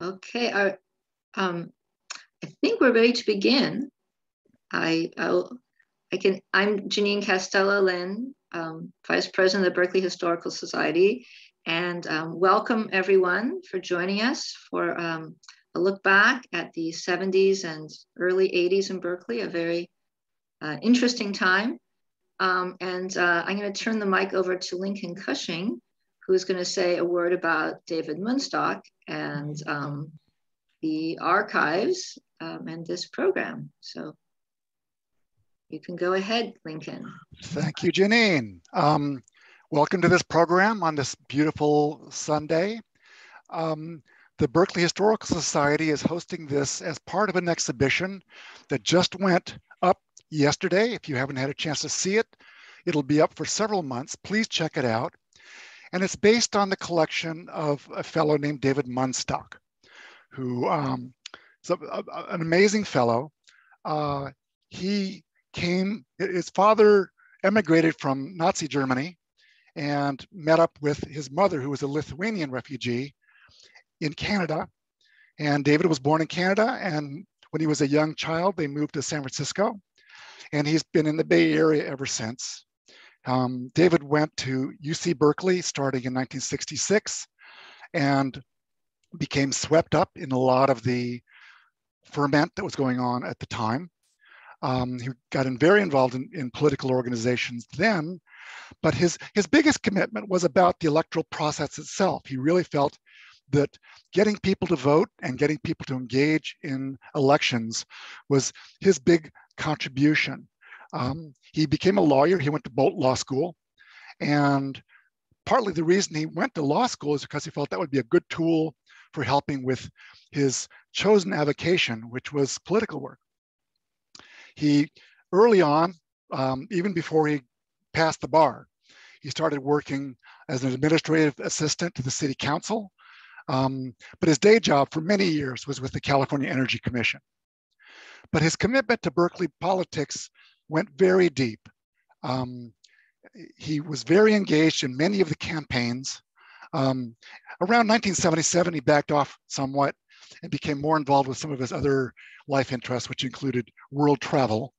Okay, I, um, I think we're ready to begin. I, I'll, I can, I'm Jeanine Castello-Lin, um, Vice President of the Berkeley Historical Society, and um, welcome everyone for joining us for um, a look back at the 70s and early 80s in Berkeley, a very uh, interesting time. Um, and uh, I'm going to turn the mic over to Lincoln Cushing, who's going to say a word about David Mundstock and um, the archives um, and this program. So you can go ahead, Lincoln. Thank you, Jeanine. Um, welcome to this program on this beautiful Sunday. Um, the Berkeley Historical Society is hosting this as part of an exhibition that just went up yesterday. If you haven't had a chance to see it, it'll be up for several months. Please check it out. And it's based on the collection of a fellow named David Mundstock, who um, is a, a, an amazing fellow. Uh, he came, his father emigrated from Nazi Germany and met up with his mother, who was a Lithuanian refugee in Canada. And David was born in Canada. And when he was a young child, they moved to San Francisco. And he's been in the Bay Area ever since. Um, David went to UC Berkeley starting in 1966 and became swept up in a lot of the ferment that was going on at the time. Um, he got in very involved in, in political organizations then, but his, his biggest commitment was about the electoral process itself. He really felt that getting people to vote and getting people to engage in elections was his big contribution. Um, he became a lawyer. He went to Boalt Law School. And partly the reason he went to law school is because he felt that would be a good tool for helping with his chosen avocation, which was political work. He, early on, um, even before he passed the bar, he started working as an administrative assistant to the city council. Um, but his day job for many years was with the California Energy Commission. But his commitment to Berkeley politics went very deep. Um, he was very engaged in many of the campaigns. Um, around 1977, he backed off somewhat and became more involved with some of his other life interests, which included world travel.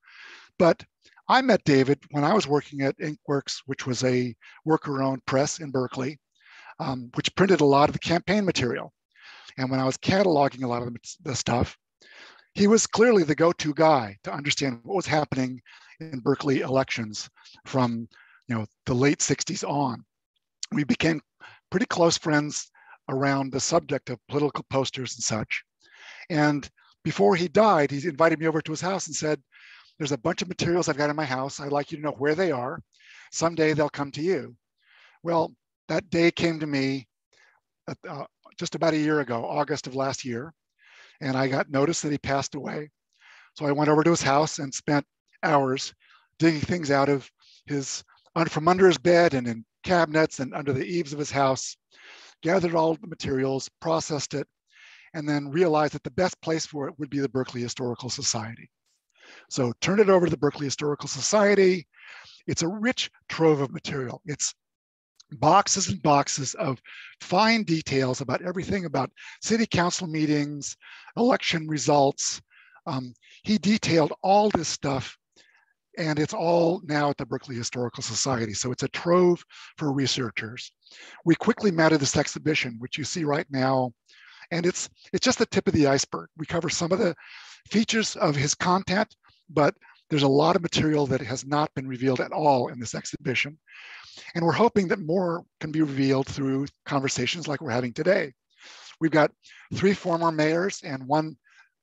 But I met David when I was working at Inkworks, which was a worker-owned press in Berkeley, um, which printed a lot of the campaign material. And when I was cataloging a lot of the stuff, he was clearly the go-to guy to understand what was happening in Berkeley elections from you know the late 60s on. We became pretty close friends around the subject of political posters and such. And before he died, he invited me over to his house and said, there's a bunch of materials I've got in my house. I'd like you to know where they are. Someday they'll come to you. Well, that day came to me uh, just about a year ago, August of last year and I got notice that he passed away. So I went over to his house and spent hours digging things out of his from under his bed and in cabinets and under the eaves of his house, gathered all the materials, processed it, and then realized that the best place for it would be the Berkeley Historical Society. So turned it over to the Berkeley Historical Society. It's a rich trove of material. It's boxes and boxes of fine details about everything about city council meetings, election results. Um, he detailed all this stuff and it's all now at the Berkeley Historical Society. So it's a trove for researchers. We quickly mounted this exhibition, which you see right now, and it's, it's just the tip of the iceberg. We cover some of the features of his content, but there's a lot of material that has not been revealed at all in this exhibition. And we're hoping that more can be revealed through conversations like we're having today. We've got three former mayors and one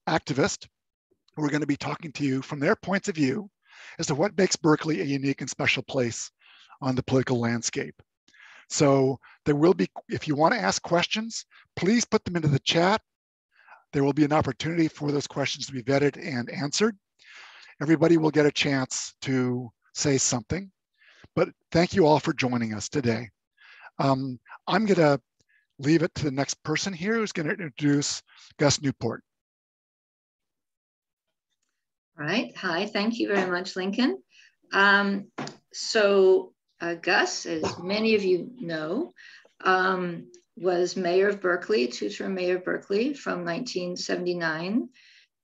activist who are going to be talking to you from their points of view as to what makes Berkeley a unique and special place on the political landscape. So there will be, if you want to ask questions, please put them into the chat. There will be an opportunity for those questions to be vetted and answered. Everybody will get a chance to say something. But thank you all for joining us today. Um, I'm going to leave it to the next person here who's going to introduce Gus Newport. All right. Hi. Thank you very much, Lincoln. Um, so uh, Gus, as many of you know, um, was mayor of Berkeley, two-term mayor of Berkeley from 1979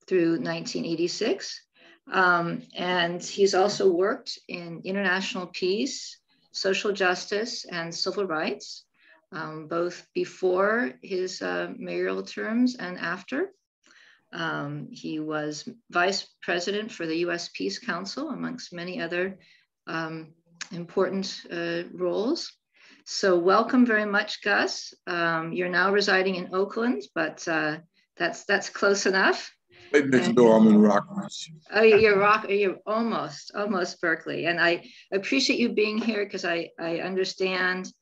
through 1986. Um, and he's also worked in international peace, social justice, and civil rights, um, both before his uh, mayoral terms and after. Um, he was vice president for the US Peace Council, amongst many other um, important uh, roles. So welcome very much, Gus. Um, you're now residing in Oakland, but uh, that's that's close enough. Right next door, I'm in Rockridge. Oh, you're rock. You're almost, almost Berkeley, and I appreciate you being here because I I understand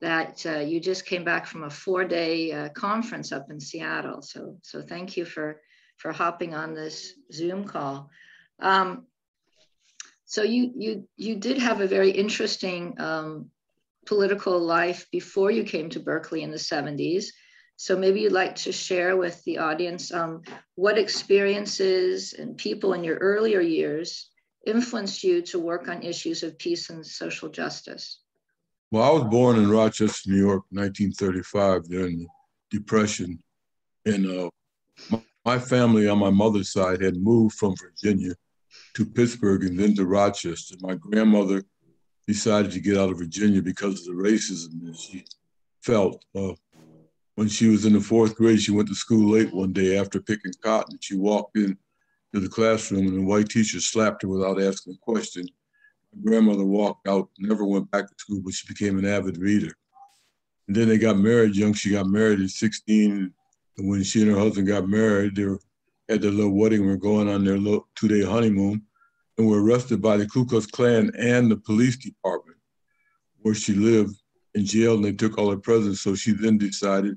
that uh, you just came back from a four-day uh, conference up in Seattle. So so thank you for for hopping on this Zoom call. Um, so you you you did have a very interesting um, political life before you came to Berkeley in the 70s. So maybe you'd like to share with the audience um, what experiences and people in your earlier years influenced you to work on issues of peace and social justice. Well, I was born in Rochester, New York, 1935, during the Depression. And uh, my, my family on my mother's side had moved from Virginia to Pittsburgh and then to Rochester. My grandmother decided to get out of Virginia because of the racism that she felt. Uh, when she was in the fourth grade, she went to school late one day after picking cotton. She walked in to the classroom and the white teacher slapped her without asking a question. My grandmother walked out, never went back to school, but she became an avid reader. And then they got married young. She got married at 16. And when she and her husband got married, they were had their little wedding, were going on their little two-day honeymoon, and were arrested by the Ku Klux Klan and the police department where she lived in jail, and they took all her presents. So she then decided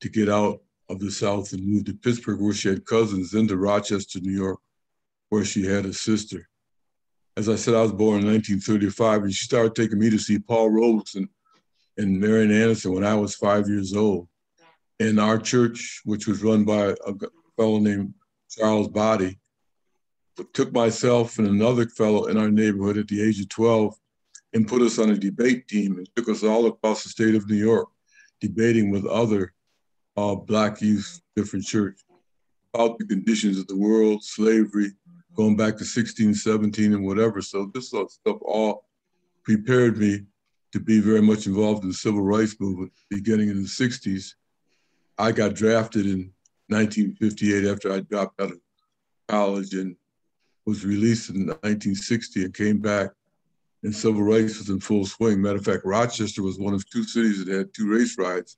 to get out of the South and move to Pittsburgh, where she had cousins, then to Rochester, New York, where she had a sister. As I said, I was born in 1935, and she started taking me to see Paul Robeson and Marian Anderson when I was five years old. And our church, which was run by a fellow named Charles Body, took myself and another fellow in our neighborhood at the age of 12 and put us on a debate team and took us all across the state of New York, debating with other uh, Black youth, different church, about the conditions of the world, slavery, going back to 16, 17, and whatever. So this sort of stuff all prepared me to be very much involved in the civil rights movement beginning in the 60s. I got drafted in 1958 after I dropped out of college and was released in 1960 and came back and civil rights was in full swing. Matter of fact, Rochester was one of two cities that had two race riots.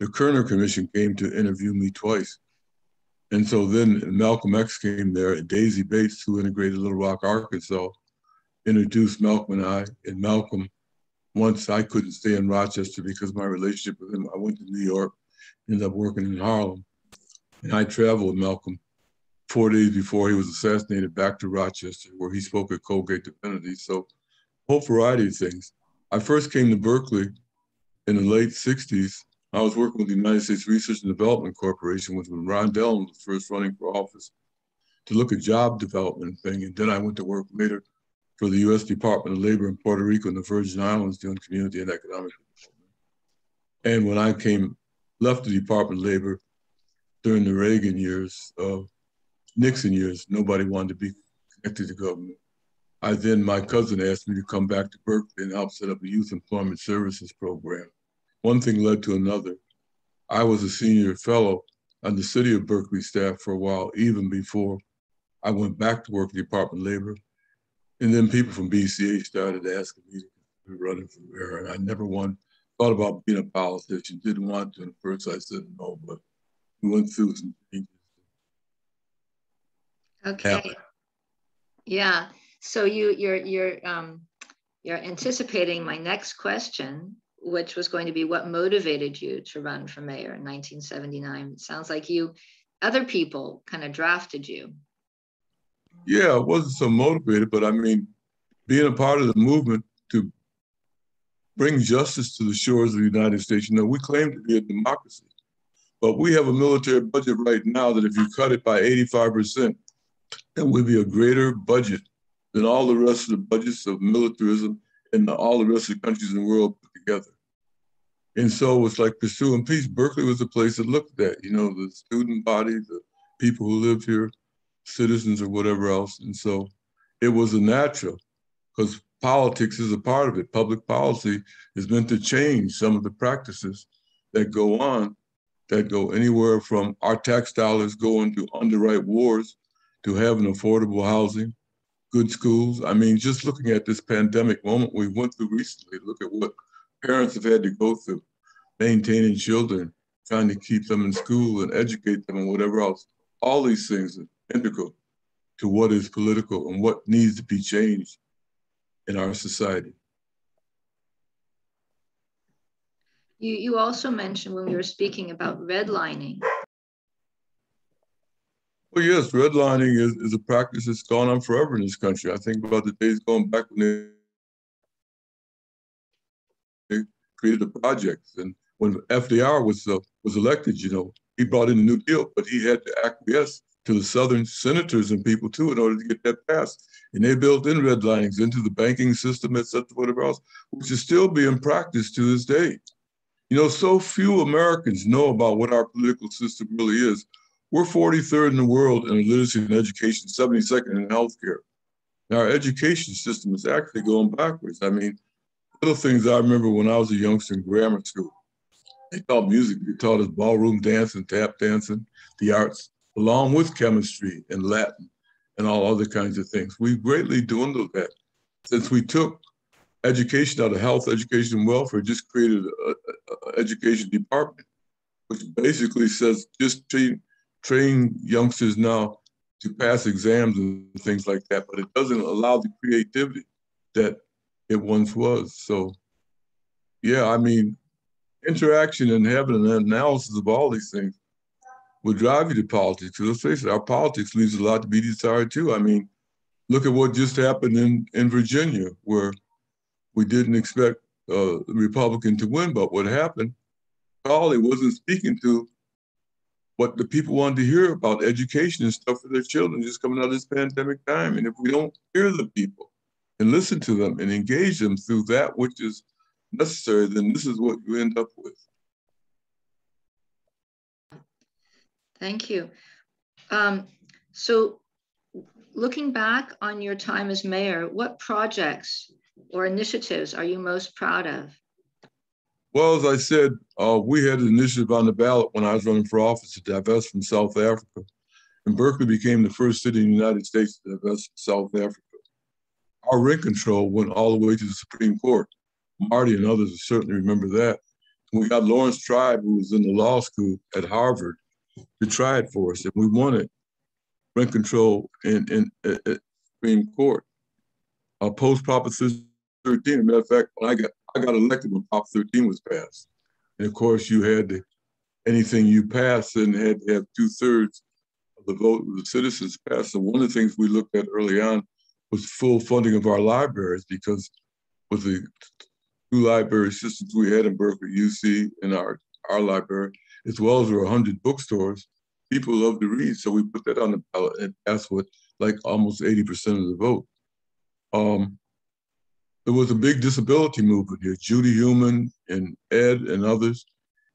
The Kerner Commission came to interview me twice. And so then Malcolm X came there, and Daisy Bates, who integrated Little Rock, Arkansas, introduced Malcolm and I. And Malcolm, once I couldn't stay in Rochester because my relationship with him, I went to New York, ended up working in Harlem. And I traveled with Malcolm four days before he was assassinated back to Rochester, where he spoke at Colgate Divinity. So, whole variety of things. I first came to Berkeley in the late 60s. I was working with the United States Research and Development Corporation, which when Ron Dellum was first running for office, to look at job development thing. And then I went to work later for the U.S. Department of Labor in Puerto Rico and the Virgin Islands doing community and economic development. And when I came, left the Department of Labor, during the Reagan years, uh, Nixon years, nobody wanted to be connected to government. I then, my cousin asked me to come back to Berkeley and help set up a youth employment services program. One thing led to another. I was a senior fellow on the city of Berkeley staff for a while, even before I went back to work at the Department of Labor. And then people from BCA started asking me to running for mayor. And I never won, thought about being a politician, didn't want to. And first I said no, but we went through some changes. Okay. Yeah. So you you're you're um you're anticipating my next question, which was going to be what motivated you to run for mayor in 1979. It sounds like you other people kind of drafted you. Yeah, I wasn't so motivated, but I mean, being a part of the movement to bring justice to the shores of the United States, you know, we claim to be a democracy. But we have a military budget right now that if you cut it by 85%, it would be a greater budget than all the rest of the budgets of militarism and all the rest of the countries in the world put together. And so it's like pursuing peace. Berkeley was a place that looked at that, you know, the student body, the people who live here, citizens or whatever else. And so it was a natural because politics is a part of it. Public policy is meant to change some of the practices that go on, that go anywhere from our tax dollars going to underwrite wars to having affordable housing, good schools. I mean, just looking at this pandemic moment we went through recently, look at what parents have had to go through, maintaining children, trying to keep them in school and educate them and whatever else. All these things are integral to what is political and what needs to be changed in our society. You, you also mentioned when we were speaking about redlining. Well, yes, redlining is, is a practice that's gone on forever in this country. I think about the days going back when they, they created the projects. And when FDR was, uh, was elected, you know, he brought in a new deal, but he had to acquiesce to the Southern senators and people too in order to get that passed. And they built in redlinings into the banking system, et cetera, whatever else, which is still being practiced to this day. You know, so few Americans know about what our political system really is. We're 43rd in the world in literacy and education, 72nd in healthcare. Now, our education system is actually going backwards. I mean, little things I remember when I was a youngster in grammar school. They taught music, they taught us ballroom dancing, tap dancing, the arts along with chemistry and Latin and all other kinds of things. We've greatly dwindled that since we took education out of health, education, and welfare, just created an education department, which basically says just train, train youngsters now to pass exams and things like that, but it doesn't allow the creativity that it once was. So, yeah, I mean, interaction and having an analysis of all these things would drive you to politics. Because let's face it, our politics leaves a lot to be desired too. I mean, look at what just happened in, in Virginia, where we didn't expect uh, the Republican to win, but what happened, Cawley wasn't speaking to what the people wanted to hear about education and stuff for their children just coming out of this pandemic time. And if we don't hear the people and listen to them and engage them through that which is necessary, then this is what you end up with. Thank you. Um, so looking back on your time as mayor, what projects or initiatives are you most proud of? Well, as I said, uh, we had an initiative on the ballot when I was running for office to divest from South Africa. And Berkeley became the first city in the United States to divest from South Africa. Our rent control went all the way to the Supreme Court. Marty and others certainly remember that. We got Laurence Tribe, who was in the law school at Harvard, to try it for us, and we won it. Rent control in in at, Supreme Court. Uh, post Proposition 13. As a matter of fact, when I got I got elected when Prop 13 was passed, and of course you had anything you passed and had to have two thirds of the vote of the citizens pass. So one of the things we looked at early on was full funding of our libraries because with the two library systems we had in Berkeley, UC, and our our library, as well as were 100 bookstores, people love to read. So we put that on the ballot and that's what like almost 80% of the vote. Um, there was a big disability movement here, Judy Heumann and Ed and others,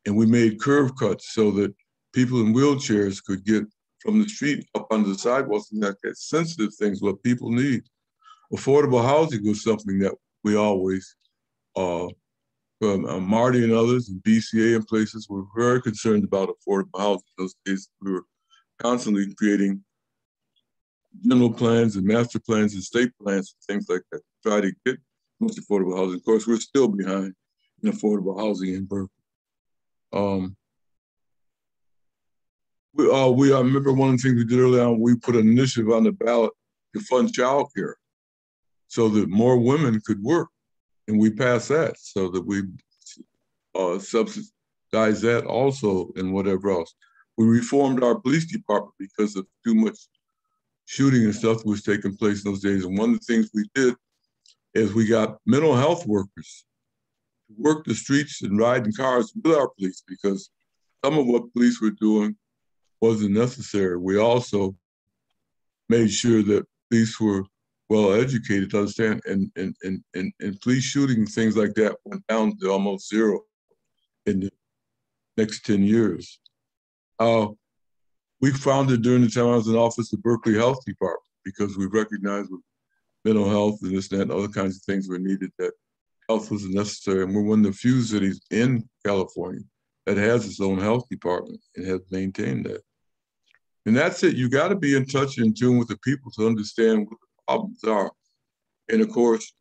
and we made curb cuts so that people in wheelchairs could get from the street up onto the sidewalks and that, that sensitive things, what people need. Affordable housing was something that we always uh, um, uh, Marty and others and BCA and places were very concerned about affordable housing. Those days we were constantly creating general plans and master plans and state plans and things like that to try to get much affordable housing. Of course, we're still behind in affordable housing in Berkeley. Um, we, uh, we I remember one of the things we did early on, we put an initiative on the ballot to fund childcare so that more women could work and we passed that so that we uh, subsidize that also and whatever else. We reformed our police department because of too much shooting and stuff that was taking place in those days. And one of the things we did is we got mental health workers to work the streets and ride in cars with our police because some of what police were doing wasn't necessary. We also made sure that police were well educated to understand and and, and, and and police shooting things like that went down to almost zero in the next 10 years. Uh, we founded during the time I was in office the Berkeley Health Department because we recognized with mental health and this, that, and other kinds of things were needed that health was necessary. And we're one of the few cities in California that has its own health department and has maintained that. And that's it. You got to be in touch and in tune with the people to understand what the problems are. And of course,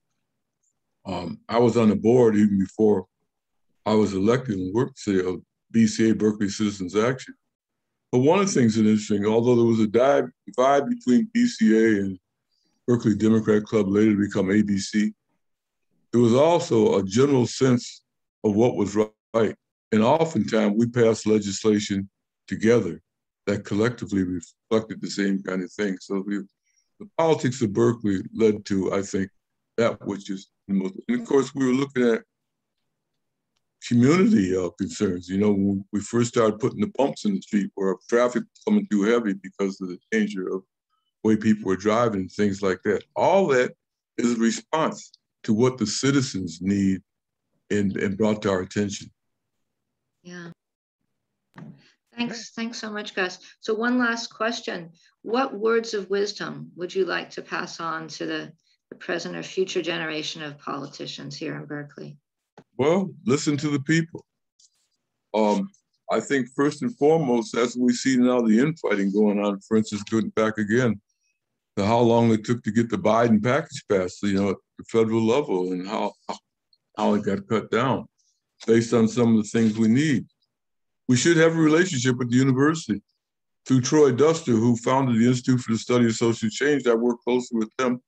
um, I was on the board even before I was elected and worked of BCA Berkeley Citizens Action. But one of the things that's interesting, although there was a divide between BCA and Berkeley Democrat Club, later to become ABC, there was also a general sense of what was right. And oftentimes we passed legislation together that collectively reflected the same kind of thing. So we, the politics of Berkeley led to, I think, that which is the most. And of course, we were looking at community uh, concerns. You know, when we first started putting the pumps in the street where traffic was coming too heavy because of the danger of way people were driving things like that. All that is a response to what the citizens need and, and brought to our attention. Yeah. Thanks, thanks so much, Gus. So one last question. What words of wisdom would you like to pass on to the, the present or future generation of politicians here in Berkeley? Well, listen to the people. Um, I think first and foremost, as we see now the infighting going on, for instance, going back again, how long it took to get the Biden package passed, you know, at the federal level and how, how it got cut down based on some of the things we need. We should have a relationship with the university. Through Troy Duster, who founded the Institute for the Study of Social Change, I worked closely with them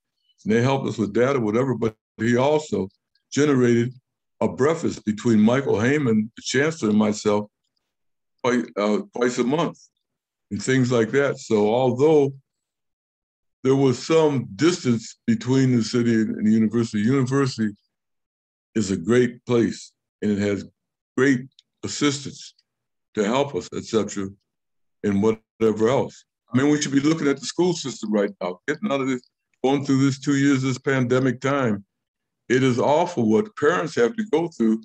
and they helped us with data, whatever, but he also generated a breakfast between Michael Heyman, the chancellor, and myself twice, uh, twice a month and things like that. So although there was some distance between the city and the university, university is a great place and it has great assistance to help us, etc., and whatever else. I mean, we should be looking at the school system right now, getting out of this, going through this two years, this pandemic time, it is awful what parents have to go through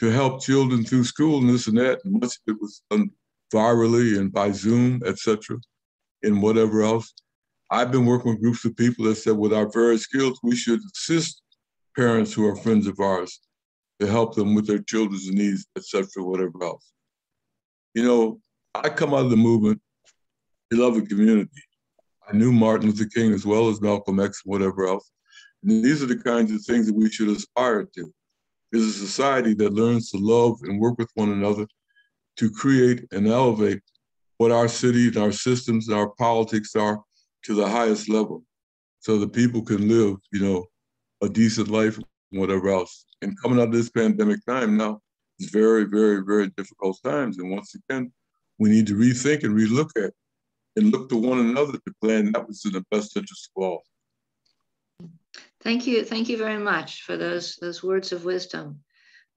to help children through school and this and that. And much of it was done virally and by Zoom, etc., and whatever else. I've been working with groups of people that said with our various skills, we should assist parents who are friends of ours to help them with their children's needs, etc., whatever else. You know, I come out of the movement, beloved community. I knew Martin Luther King as well as Malcolm X, whatever else. And these are the kinds of things that we should aspire to. Is a society that learns to love and work with one another to create and elevate what our city and our systems and our politics are to the highest level so the people can live, you know, a decent life and whatever else. And coming out of this pandemic time now, it's very, very, very difficult times. And once again, we need to rethink and relook at and look to one another to plan that was in the best interest of all. Thank you. Thank you very much for those, those words of wisdom.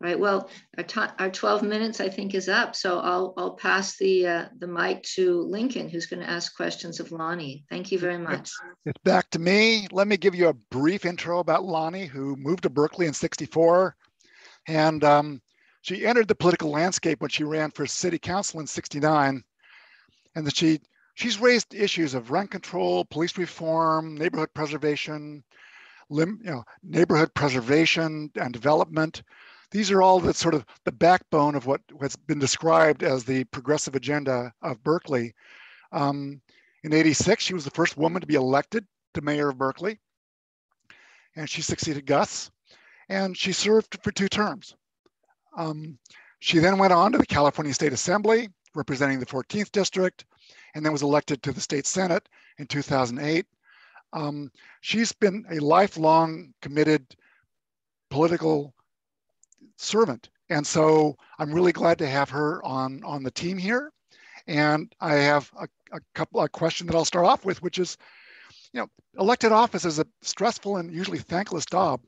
Right. Well, our, our 12 minutes, I think, is up. So I'll, I'll pass the, uh, the mic to Lincoln, who's going to ask questions of Loni. Thank you very much. It's back to me. Let me give you a brief intro about Loni, who moved to Berkeley in 64. And um, she entered the political landscape when she ran for city council in 69. And that she, she's raised issues of rent control, police reform, neighborhood preservation, lim, you know, neighborhood preservation and development. These are all the sort of the backbone of what has been described as the progressive agenda of Berkeley. Um, in 86, she was the first woman to be elected to mayor of Berkeley. And she succeeded Gus. And she served for two terms. Um, she then went on to the California State Assembly, representing the 14th District, and then was elected to the State Senate in 2008. Um, she's been a lifelong committed political servant. And so I'm really glad to have her on, on the team here. And I have a, a couple a question that I'll start off with, which is, you know, elected office is a stressful and usually thankless job.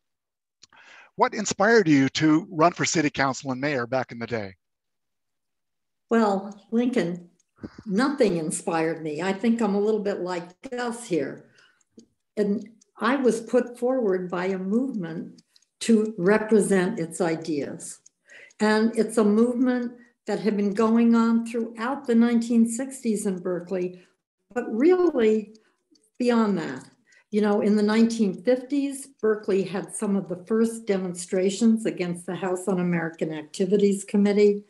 What inspired you to run for city council and mayor back in the day? Well, Lincoln, nothing inspired me. I think I'm a little bit like Gus here. And I was put forward by a movement to represent its ideas. And it's a movement that had been going on throughout the 1960s in Berkeley, but really beyond that. You know, in the 1950s, Berkeley had some of the first demonstrations against the House Un-American Activities Committee.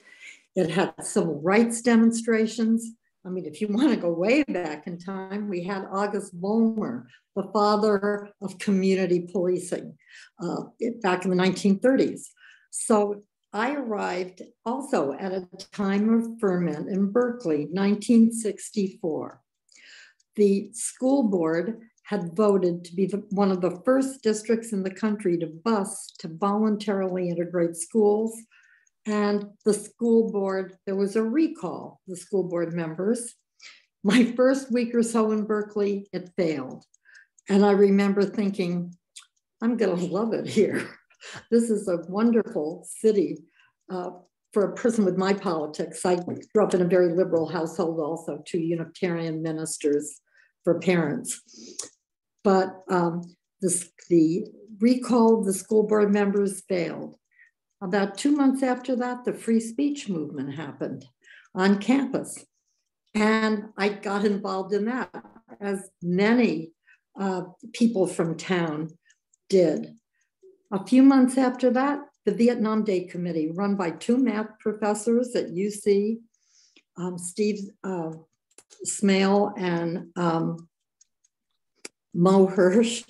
It had civil rights demonstrations. I mean, if you want to go way back in time, we had August Vollmer, the father of community policing, uh, back in the 1930s. So I arrived also at a time of ferment in Berkeley, 1964. The school board had voted to be the, one of the first districts in the country to bus to voluntarily integrate schools. And the school board, there was a recall, the school board members. My first week or so in Berkeley, it failed. And I remember thinking, I'm going to love it here. this is a wonderful city uh, for a person with my politics. I grew up in a very liberal household, also, two Unitarian ministers for parents. But um, this, the recall of the school board members failed. About two months after that, the free speech movement happened on campus. And I got involved in that, as many uh, people from town did. A few months after that, the Vietnam Day Committee, run by two math professors at UC, um, Steve uh, Smale and um, Mo Hirsch,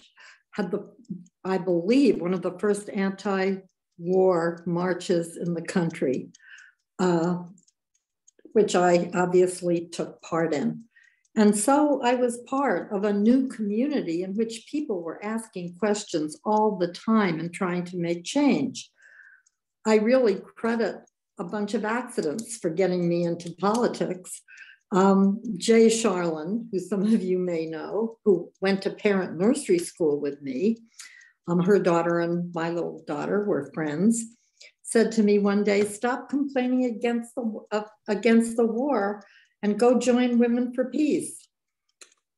had the, I believe, one of the first anti-war marches in the country, uh, which I obviously took part in. And so I was part of a new community in which people were asking questions all the time and trying to make change. I really credit a bunch of accidents for getting me into politics. Um, Jay Sharlin, who some of you may know, who went to parent nursery school with me, um, her daughter and my little daughter were friends, said to me one day, "Stop complaining against the uh, against the war and go join Women for Peace.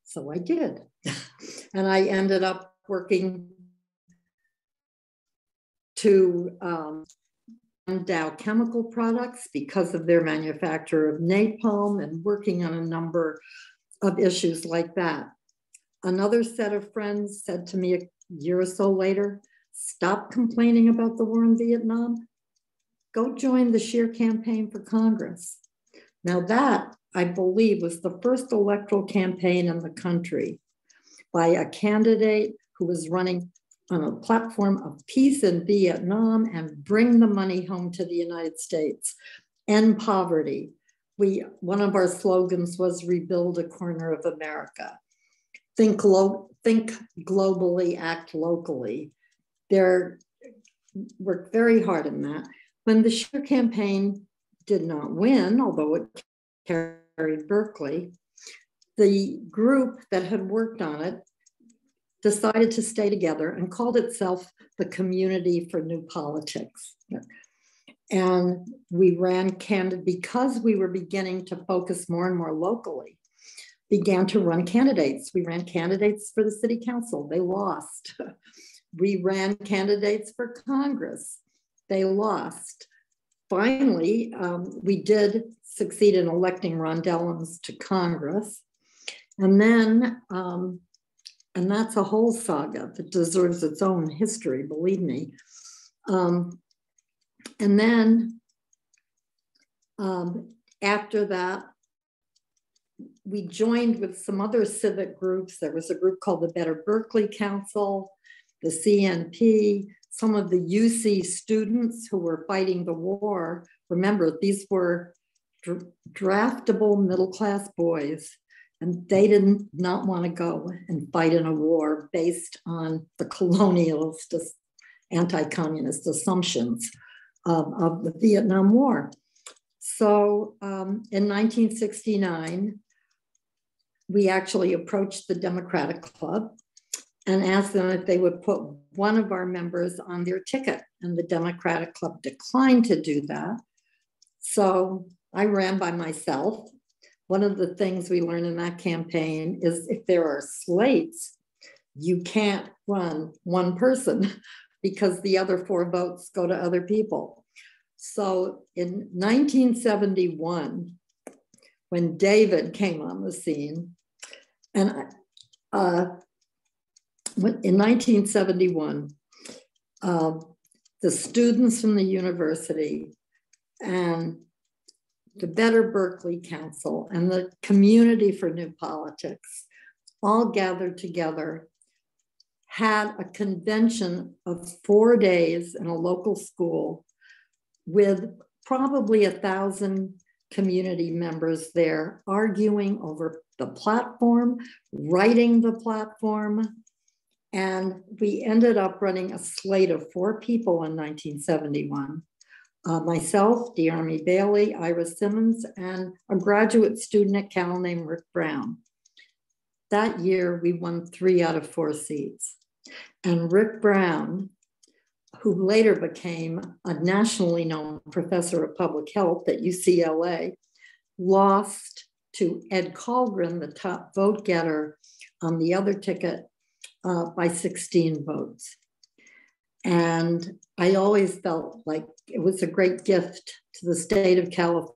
So I did. and I ended up working to um, Dow Chemical Products because of their manufacture of napalm and working on a number of issues like that. Another set of friends said to me year or so later, stop complaining about the war in Vietnam. Go join the Scheer campaign for Congress. Now that I believe, was the first electoral campaign in the country by a candidate who was running on a platform of peace in Vietnam and bring the money home to the United States, end poverty. We, one of our slogans was rebuild a corner of America. Think, lo- think globally, act locally. They're worked very hard in that. When the Scheer campaign did not win, although it carried Berkeley, the group that had worked on it decided to stay together and called itself the Community for New Politics. And we ran candid because we were beginning to focus more and more locally, began to run candidates. We ran candidates for the city council, they lost. we ran candidates for Congress, they lost. Finally, um, we did succeed in electing Ron Dellums to Congress. And then, um, and that's a whole saga that deserves its own history, believe me. Um, and then um, after that, we joined with some other civic groups. There was a group called the Better Berkeley Council, the CNP, some of the UC students who were fighting the war. Remember, these were draftable middle class boys, and they did not want to go and fight in a war based on the colonialist, anti communist assumptions of, of, the Vietnam War. So um, in 1969, we actually approached the Democratic Club and asked them if they would put one of our members on their ticket. And the Democratic Club declined to do that. So I ran by myself. One of the things we learned in that campaign is if there are slates, you can't run one person because the other four votes go to other people. So in 1971, when David came on the scene, and uh, in 1971, uh, the students from the university and the Better Berkeley Council and the Community for New Politics all gathered together, had a convention of four days in a local school with probably a thousand community members there arguing over the platform, writing the platform. And we ended up running a slate of four people in 1971 uh, myself, D'Army Bailey, Ira Simmons, and a graduate student at Cal named Rick Brown. That year, we won three out of four seats. And Rick Brown, who later became a nationally known professor of public health at UCLA, lost to Ed Kallgren, the top vote getter on the other ticket, uh, by 16 votes. And I always felt like it was a great gift to the state of California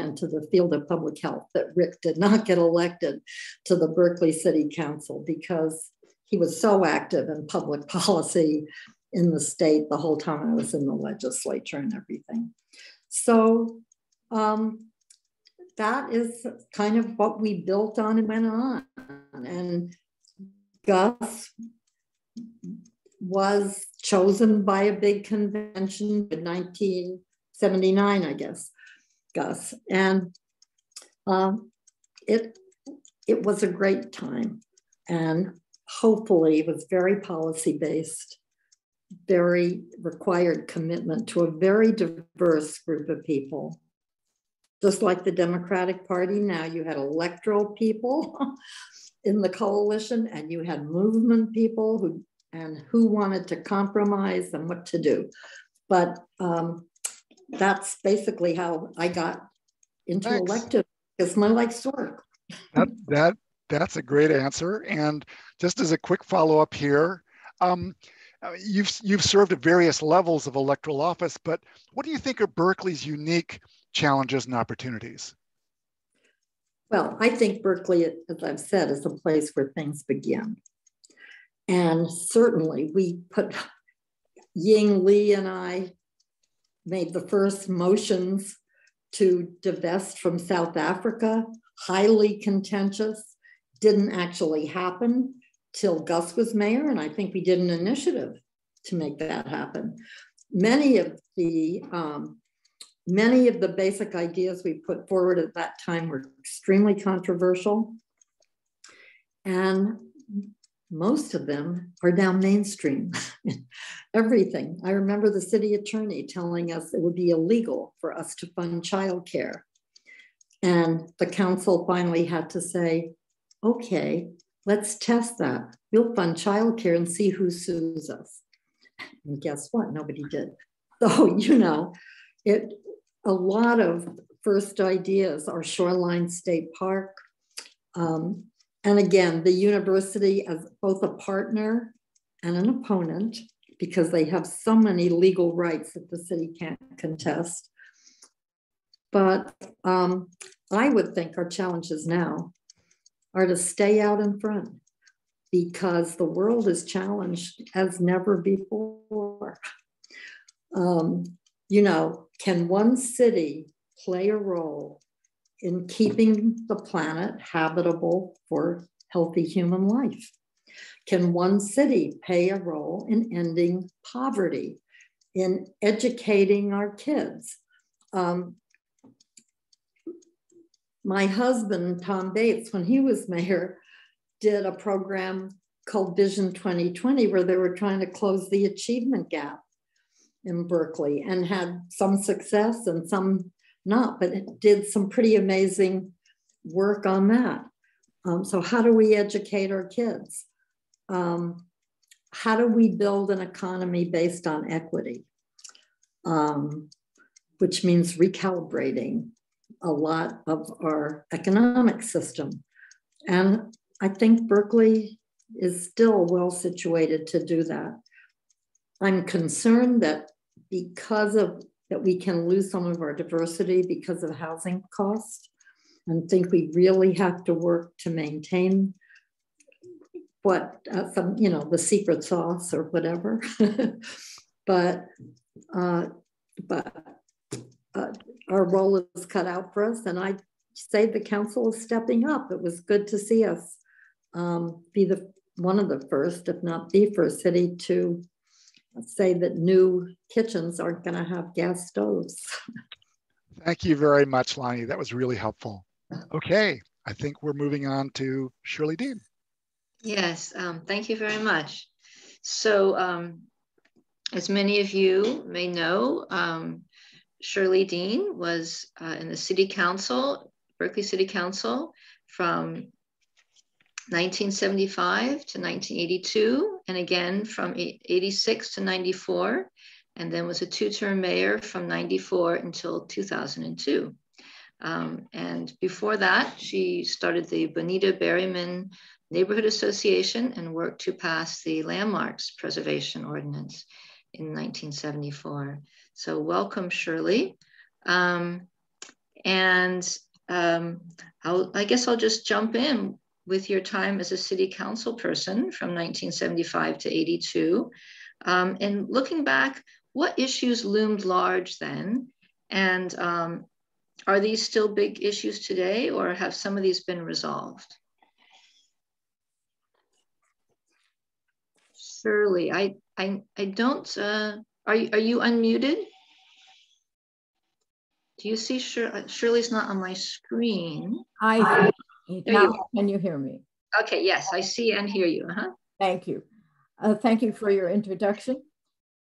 and to the field of public health that Rick did not get elected to the Berkeley City Council because he was so active in public policy in the state the whole time I was in the legislature and everything. So um, that is kind of what we built on and went on. And Gus was chosen by a big convention in 1979, I guess, Gus. And um, it, it was a great time. And hopefully it was very policy based, very required commitment to a very diverse group of people. Just like the Democratic Party, now you had electoral people in the coalition and you had movement people who and who wanted to compromise and what to do. But um, that's basically how I got into Thanks. elective because my life's work. that, that, that's a great answer. And just as a quick follow up here, um, you've, you've served at various levels of electoral office, but what do you think are Berkeley's unique challenges and opportunities? Well, I think Berkeley, as I've said, is a place where things begin. And certainly we put, Ying Lee and I made the first motions to divest from South Africa, highly contentious, didn't actually happen till Gus was mayor. And I think we did an initiative to make that happen. Many of the um, many of the basic ideas we put forward at that time were extremely controversial. And most of them are now mainstream. Everything. I remember the city attorney telling us it would be illegal for us to fund childcare. And the council finally had to say, okay, let's test that. We'll fund childcare and see who sues us. And guess what? Nobody did. So, you know, it a lot of first ideas are Shoreline State Park, um, and again, the university as both a partner and an opponent, because they have so many legal rights that the city can't contest. But um, I would think our challenges now are to stay out in front because the world is challenged as never before. Um, you know, can one city play a role in keeping the planet habitable for healthy human life? Can one city play a role in ending poverty, in educating our kids? Um, my husband, Tom Bates, when he was mayor, did a program called Vision 2020 where they were trying to close the achievement gap in Berkeley and had some success and some not, but it did some pretty amazing work on that. Um, so, how do we educate our kids? Um, how do we build an economy based on equity? Um, which means recalibrating a lot of our economic system. And I think Berkeley is still well situated to do that. I'm concerned that because of that we can lose some of our diversity because of housing costs and think we really have to work to maintain what uh, some you know the secret sauce or whatever but uh, but our role is cut out for us and i say the council is stepping up. It was good to see us um, be the one of the first if not the first city to say that new kitchens aren't going to have gas stoves. Thank you very much Loni. That was really helpful. Okay i think we're moving on to shirley dean. Yes, um, thank you very much. So, um, as many of you may know, um, Shirley Dean was uh, in the City Council, Berkeley City Council, from 1975 to 1982, and again from 86 to 94, and then was a two-term mayor from 94 until 2002. Um, and before that, she started the Bonita Berryman Neighborhood Association and worked to pass the Landmarks Preservation Ordinance in 1974. So welcome, Shirley. Um, and um, i guess I'll just jump in with your time as a city council person from 1975 to 82. Um, and looking back, what issues loomed large then? And um, are these still big issues today or have some of these been resolved? Shirley, I I I don't. Uh, are you are you unmuted? Do you see Shir Shirley's not on my screen? I now you can you hear me? Okay, yes, I see and hear you. Uh -huh. Thank you. Uh, thank you for your introduction.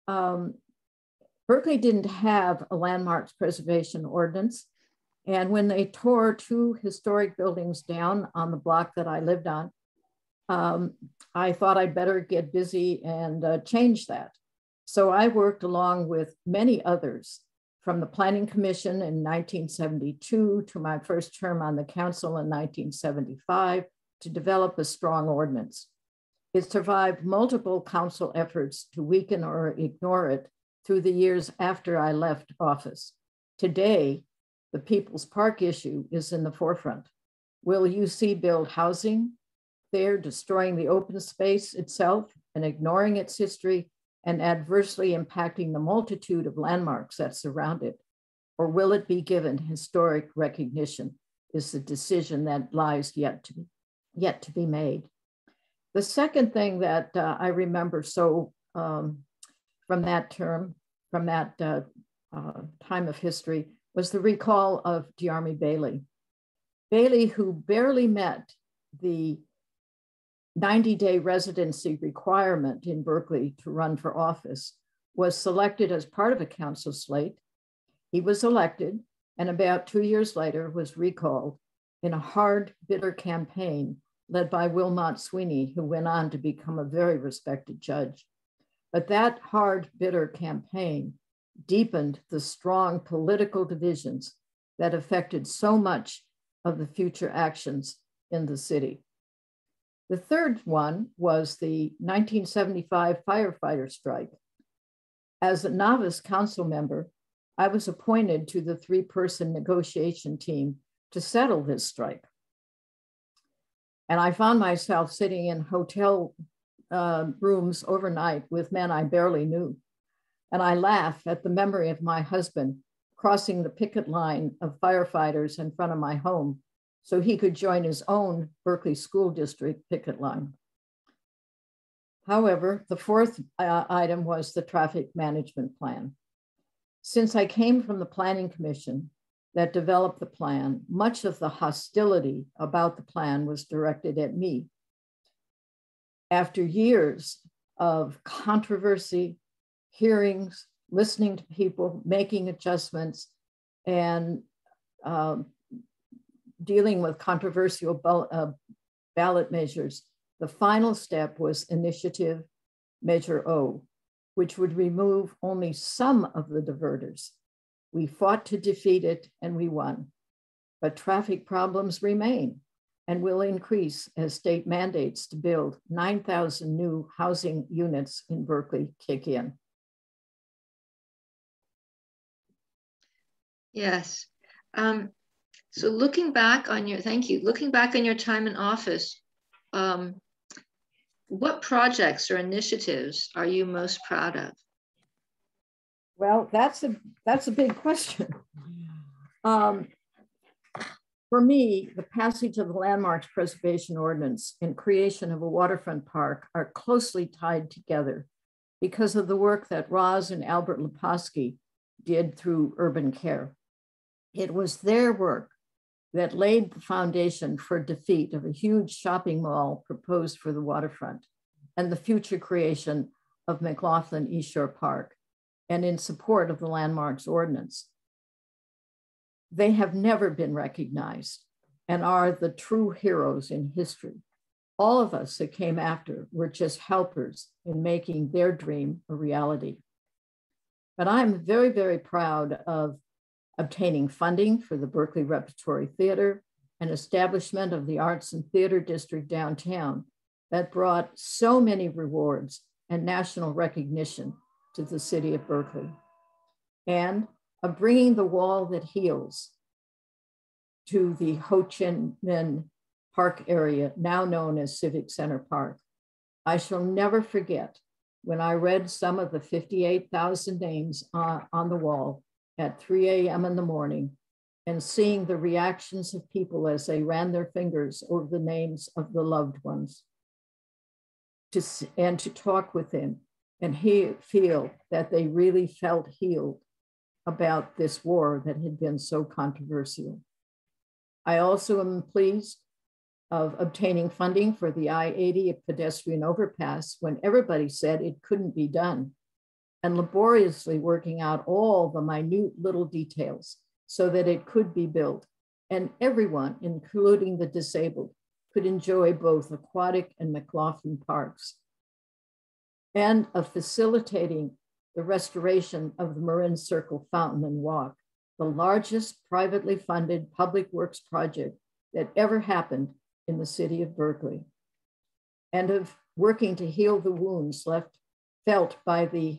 Um, Berkeley didn't have a landmarks preservation ordinance. And when they tore two historic buildings down on the block that I lived on, um, I thought I'd better get busy and uh, change that. So I worked along with many others from the Planning Commission in 1972 to my first term on the council in 1975 to develop a strong ordinance. It survived multiple council efforts to weaken or ignore it through the years after I left office. Today, the People's Park issue is in the forefront. Will UC build housing, there, destroying the open space itself and ignoring its history and adversely impacting the multitude of landmarks that surround it? Or will it be given historic recognition is the decision that lies yet to be, yet to be made. The second thing that uh, I remember so um, from that term, from that uh, uh, time of history, was the recall of D'Army Bailey. Bailey, who barely met the 90 day residency requirement in Berkeley to run for office, was selected as part of a council slate. He was elected and about two years later was recalled in a hard, bitter campaign led by Wilmont Sweeney, who went on to become a very respected judge. But that hard, bitter campaign deepened the strong political divisions that affected so much of the future actions in the city. The third one was the 1975 firefighter strike. As a novice council member, I was appointed to the three person negotiation team to settle this strike. And I found myself sitting in hotel uh, rooms overnight with men I barely knew. And I laugh at the memory of my husband crossing the picket line of firefighters in front of my home so he could join his own Berkeley School District picket line. However, the fourth uh, item was the traffic management plan. Since I came from the Planning Commission that developed the plan, much of the hostility about the plan was directed at me. After years of controversy, hearings, listening to people, making adjustments, and um, dealing with controversial uh, ballot measures, the final step was Initiative Measure O, which would remove only some of the diverters. We fought to defeat it and we won. But traffic problems remain and will increase as state mandates to build 9,000 new housing units in Berkeley kick in. Yes. Um, so looking back on your, thank you, looking back on your time in office, um, what projects or initiatives are you most proud of? Well, that's a that's a big question. Um, for me, the passage of the Landmarks Preservation Ordinance and creation of a waterfront park are closely tied together because of the work that Roz and Albert Leposki did through urban care. It was their work that laid the foundation for defeat of a huge shopping mall proposed for the waterfront and the future creation of McLaughlin East Shore Park and in support of the Landmarks Ordinance. They have never been recognized and are the true heroes in history. All of us that came after were just helpers in making their dream a reality. But I'm very, very proud of obtaining funding for the Berkeley Repertory Theater and establishment of the Arts and Theater District downtown that brought so many rewards and national recognition to the city of Berkeley. And of bringing the wall that heals to the Ho Chi Minh Park area, now known as Civic Center Park. I shall never forget when I read some of the 58,000 names on, on the wall at 3 a.m. in the morning and seeing the reactions of people as they ran their fingers over the names of the loved ones to, and to talk with them and he, feel that they really felt healed about this war that had been so controversial. I also am pleased of obtaining funding for the I-80 pedestrian overpass when everybody said it couldn't be done and laboriously working out all the minute little details so that it could be built. And everyone, including the disabled, could enjoy both aquatic and McLaughlin parks. And of facilitating the restoration of the Marin Circle Fountain and Walk, the largest privately funded public works project that ever happened in the city of Berkeley, and of working to heal the wounds left felt by the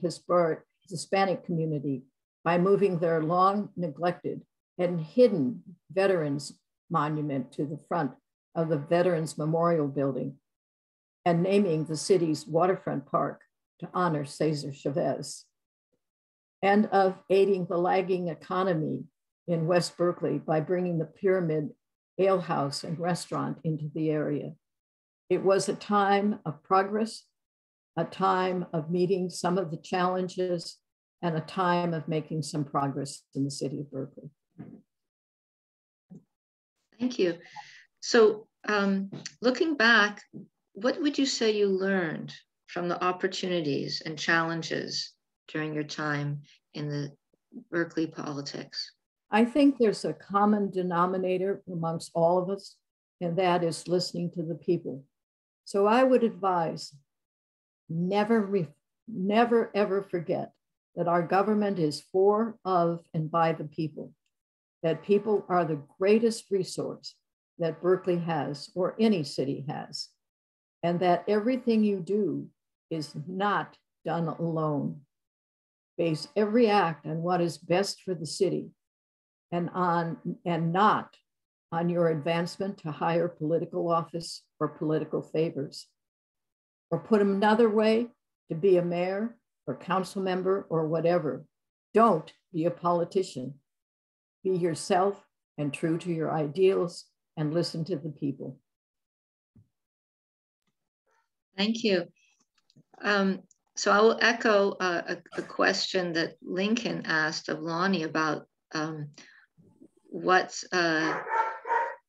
Hispanic community by moving their long neglected and hidden veterans monument to the front of the Veterans Memorial Building and naming the city's waterfront park to honor Cesar Chavez, and of aiding the lagging economy in West Berkeley by bringing the Pyramid Ale House and restaurant into the area. It was a time of progress, a time of meeting some of the challenges, and a time of making some progress in the city of Berkeley. Thank you. So, um, looking back, what would you say you learned from the opportunities and challenges during your time in the Berkeley politics? I think there's a common denominator amongst all of us, and that is listening to the people. So I would advise never, re- never ever forget that our government is for, of, and by the people, that people are the greatest resource that Berkeley has or any city has, and that everything you do is not done alone. Base every act on what is best for the city and on and not on your advancement to higher political office or political favors. Or put another way, to be a mayor or council member or whatever, don't be a politician. Be yourself and true to your ideals and listen to the people. Thank you. Um, so I will echo uh, a, a, question that Lincoln asked of Loni about um, what's, uh,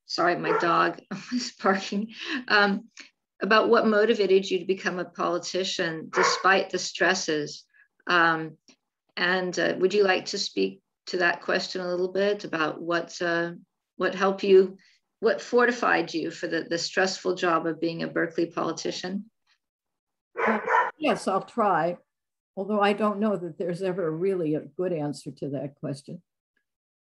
sorry, my dog is barking, um, about what motivated you to become a politician despite the stresses. Um, and uh, would you like to speak to that question a little bit about what, uh, what helped you, what fortified you for the, the stressful job of being a Berkeley politician? Yes, I'll try, although I don't know that there's ever really a good answer to that question.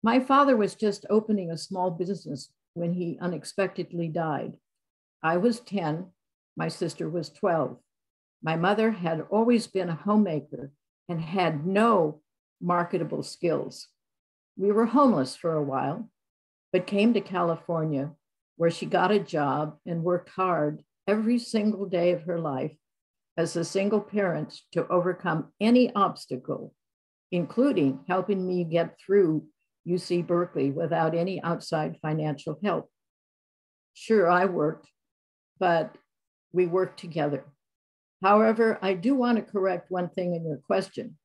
My father was just opening a small business when he unexpectedly died. I was 10, my sister was 12. My mother had always been a homemaker and had no marketable skills. we were homeless for a while, but came to California where she got a job and worked hard every single day of her life as a single parent to overcome any obstacle, including helping me get through UC Berkeley without any outside financial help. Sure, I worked, but we work together. However, I do want to correct one thing in your question.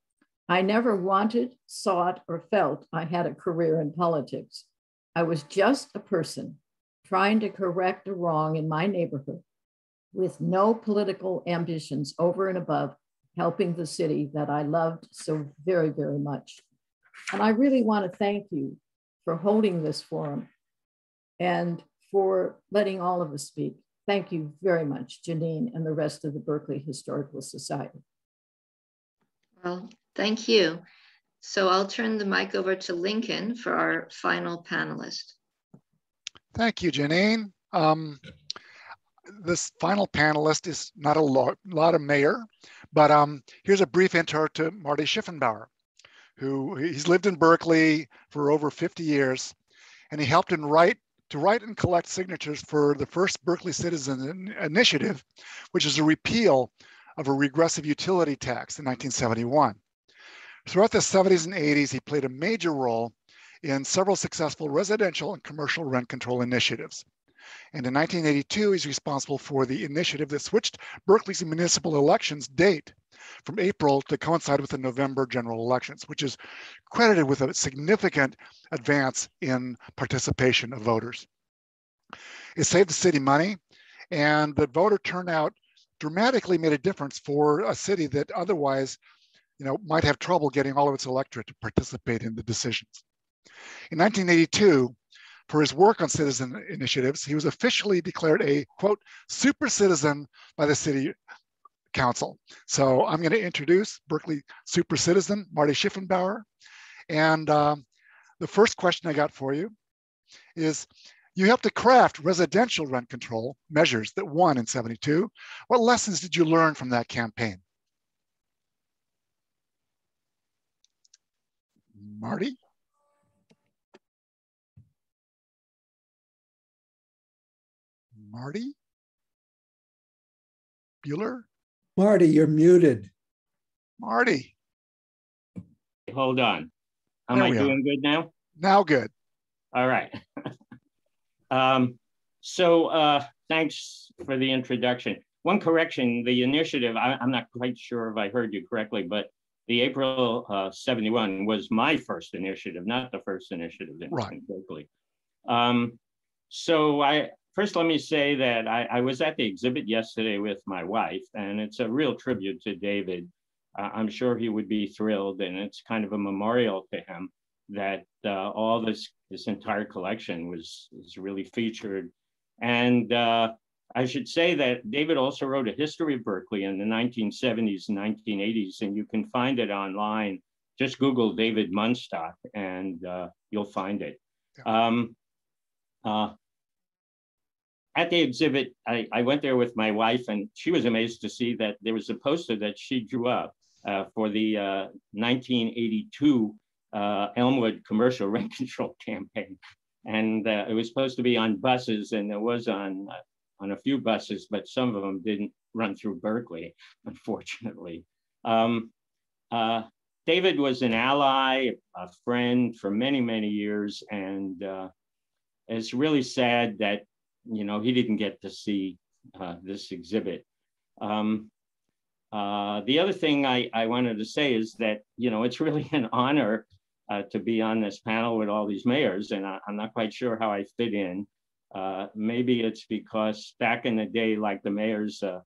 I never wanted, sought, or felt I had a career in politics. I was just a person trying to correct a wrong in my neighborhood with no political ambitions over and above helping the city that I loved so very, very much. And I really want to thank you for holding this forum and for letting all of us speak. Thank you very much, Jeanine and the rest of the Berkeley Historical Society. Well, thank you. So I'll turn the mic over to Lincoln for our final panelist. Thank you, Jeanine. Um, this final panelist is not a lot, lot of mayor, but um, here's a brief intro to Marty Schiffenbauer, who he's lived in Berkeley for over 50 years, and he helped in write to write and collect signatures for the first Berkeley Citizen Initiative, which is a repeal of a regressive utility tax in 1971. Throughout the 70s and 80s, he played a major role in several successful residential and commercial rent control initiatives. And in 1982, he's responsible for the initiative that switched Berkeley's municipal elections date from April to coincide with the November general elections, which is credited with a significant advance in participation of voters. It saved the city money, and the voter turnout dramatically made a difference for a city that otherwise you know, might have trouble getting all of its electorate to participate in the decisions. In 1982, for his work on citizen initiatives, he was officially declared a quote, super citizen by the city council. So I'm gonna introduce Berkeley super citizen, Marty Schiffenbauer. And um, the first question I got for you is, you helped to craft residential rent control measures that won in 72. What lessons did you learn from that campaign? Marty? Marty? Bueller? Marty, you're muted. Marty. Hold on. Am I doing good now? Now good. All right. um, so uh, thanks for the introduction. One correction, the initiative, I, am not quite sure if I heard you correctly, but the April uh, 71 was my first initiative, not the first initiative in, right. Berkeley. Um, so I, first, let me say that I, I, was at the exhibit yesterday with my wife, and it's a real tribute to David. Uh, I'm sure he would be thrilled, and it's kind of a memorial to him that uh, all this this entire collection was is really featured. And uh, I should say that David also wrote a history of Berkeley in the 1970s and 1980s, and you can find it online. Just Google David Mundstock, and uh, you'll find it. Um, uh, at the exhibit, I, I, went there with my wife, and she was amazed to see that there was a poster that she drew up uh, for the uh, 1982 uh, Elmwood commercial rent control campaign. And uh, it was supposed to be on buses, and it was on, uh, on a few buses, but some of them didn't run through Berkeley, unfortunately. Um, uh, David was an ally, a friend for many, many years, and it's really sad that you know, he didn't get to see uh, this exhibit. Um, uh, the other thing I, I wanted to say is that, you know, it's really an honor uh, to be on this panel with all these mayors, and I, am not quite sure how I fit in. Uh, maybe it's because back in the day, like the mayors, uh,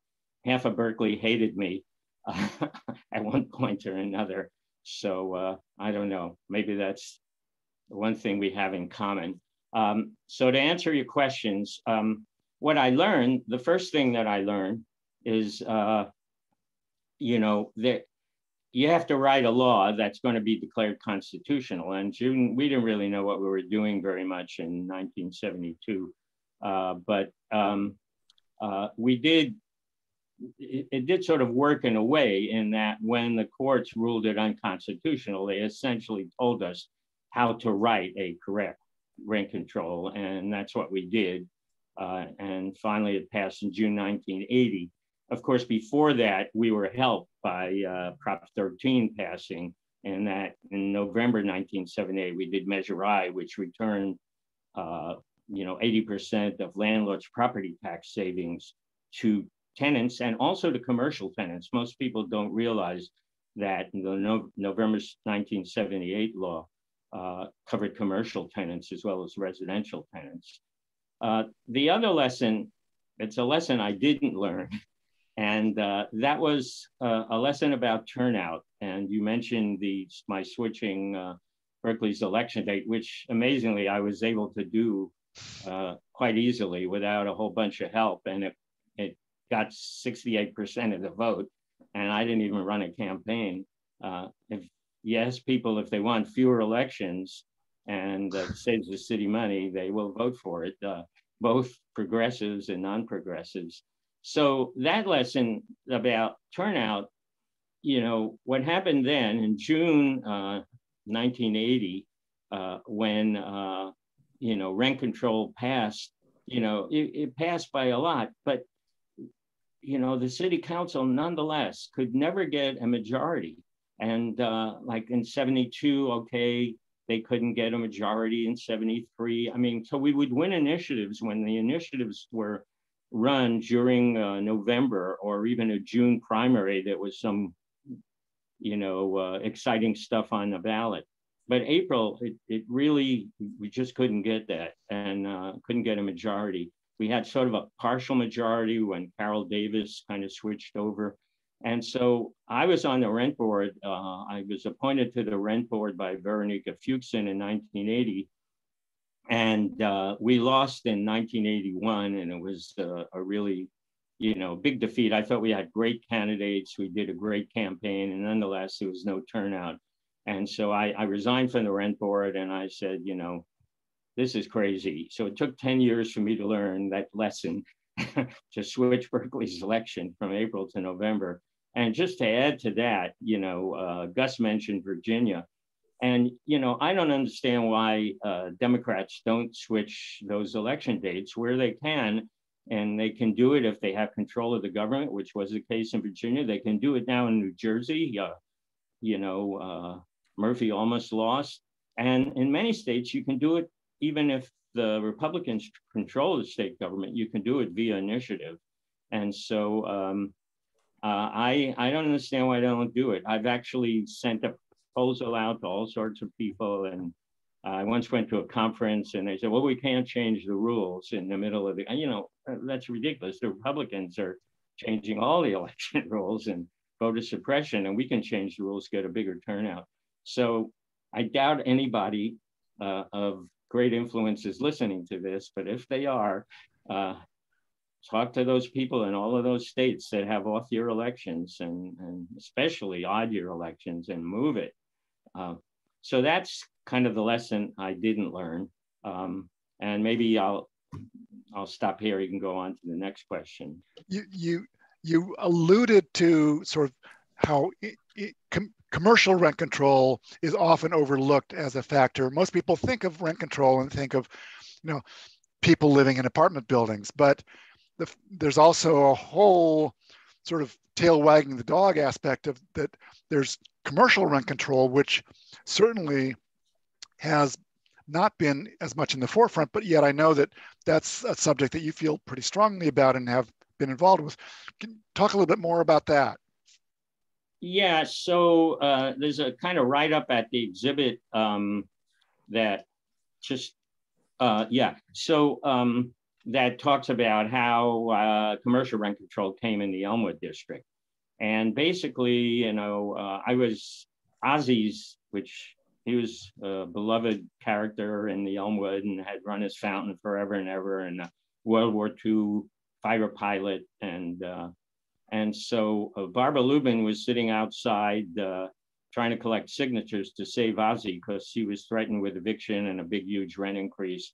half of Berkeley hated me at one point or another. So uh, I don't know, maybe that's one thing we have in common. Um, so to answer your questions, um, what I learned, the first thing that I learned is, uh, you know, that you have to write a law that's going to be declared constitutional. And June, we didn't really know what we were doing very much in 1972, uh, but um, uh, we did. It, it did sort of work in a way in that when the courts ruled it unconstitutional, they essentially told us how to write a correct rent control, and that's what we did. Uh, and finally, it passed in June 1980. Of course, before that, we were helped by uh, Prop 13 passing, and that in November 1978, we did Measure I, which returned, uh, you know, 80% of landlords' property tax savings to tenants and also to commercial tenants. Most people don't realize that the no November 1978 law uh, covered commercial tenants as well as residential tenants. Uh, the other lesson, it's a lesson I didn't learn, and uh, that was uh, a lesson about turnout. And you mentioned the my switching uh, Berkeley's election date, which amazingly I was able to do quite easily without a whole bunch of help, and it it got 68% of the vote, and I didn't even run a campaign. if ask people if they want fewer elections, and uh, saves the city money, they will vote for it, uh, both progressives and non-progressives. So that lesson about turnout, you know, what happened then in June uh, 1980, uh, when, uh, you know, rent control passed, you know, it, it passed by a lot, but, you know, the city council nonetheless could never get a majority. And uh, like in 72, okay, they couldn't get a majority in 73. I mean, so we would win initiatives when the initiatives were run during uh, November or even a June primary that was some, you know, uh, exciting stuff on the ballot. But April, it, it really, we just couldn't get that and uh, couldn't get a majority. We had sort of a partial majority when Carol Davis kind of switched over and so I was on the rent board. Uh, I was appointed to the rent board by Veronika Fukson in 1980. And uh, we lost in 1981, and it was uh, a really, you know, big defeat. I thought we had great candidates. We did a great campaign, and nonetheless, there was no turnout. And so I, I resigned from the rent board, and I said, you know, this is crazy. So it took 10 years for me to learn that lesson to switch Berkeley's election from April to November. And just to add to that, you know, uh, Gus mentioned Virginia. And, you know, I don't understand why uh, Democrats don't switch those election dates where they can. And they can do it if they have control of the government, which was the case in Virginia. They can do it now in New Jersey. Uh, you know, uh, Murphy almost lost. And in many states, you can do it even if the Republicans control the state government, you can do it via initiative. And so, um, uh, I, I don't understand why they don't do it. I've actually sent a proposal out to all sorts of people. And I once went to a conference and they said, well, we can't change the rules in the middle of the, you know, that's ridiculous. The Republicans are changing all the election rules and voter suppression, and we can change the rules, get a bigger turnout. So I doubt anybody uh, of great influence is listening to this, but if they are, uh, talk to those people in all of those states that have off year elections and, and especially odd year elections and move it. Uh, so that's kind of the lesson I didn't learn. Um, and maybe I'll I'll stop here. You can go on to the next question. You you you alluded to sort of how it, it, com commercial rent control is often overlooked as a factor. Most people think of rent control and think of, you know, people living in apartment buildings, but the, there's also a whole sort of tail wagging the dog aspect of that there's commercial rent control, which certainly has not been as much in the forefront, but yet I know that that's a subject that you feel pretty strongly about and have been involved with. Can talk a little bit more about that? Yeah, so uh, there's a kind of write up at the exhibit um, that just, uh, yeah. So um, that talks about how uh, commercial rent control came in the Elmwood district. And basically, you know, uh, I was Ozzie's, which he was a beloved character in the Elmwood and had run his fountain forever and ever, and World War II fighter pilot. And uh, and so uh, Barbara Lubin was sitting outside uh, trying to collect signatures to save Ozzy because he was threatened with eviction and a big, huge rent increase.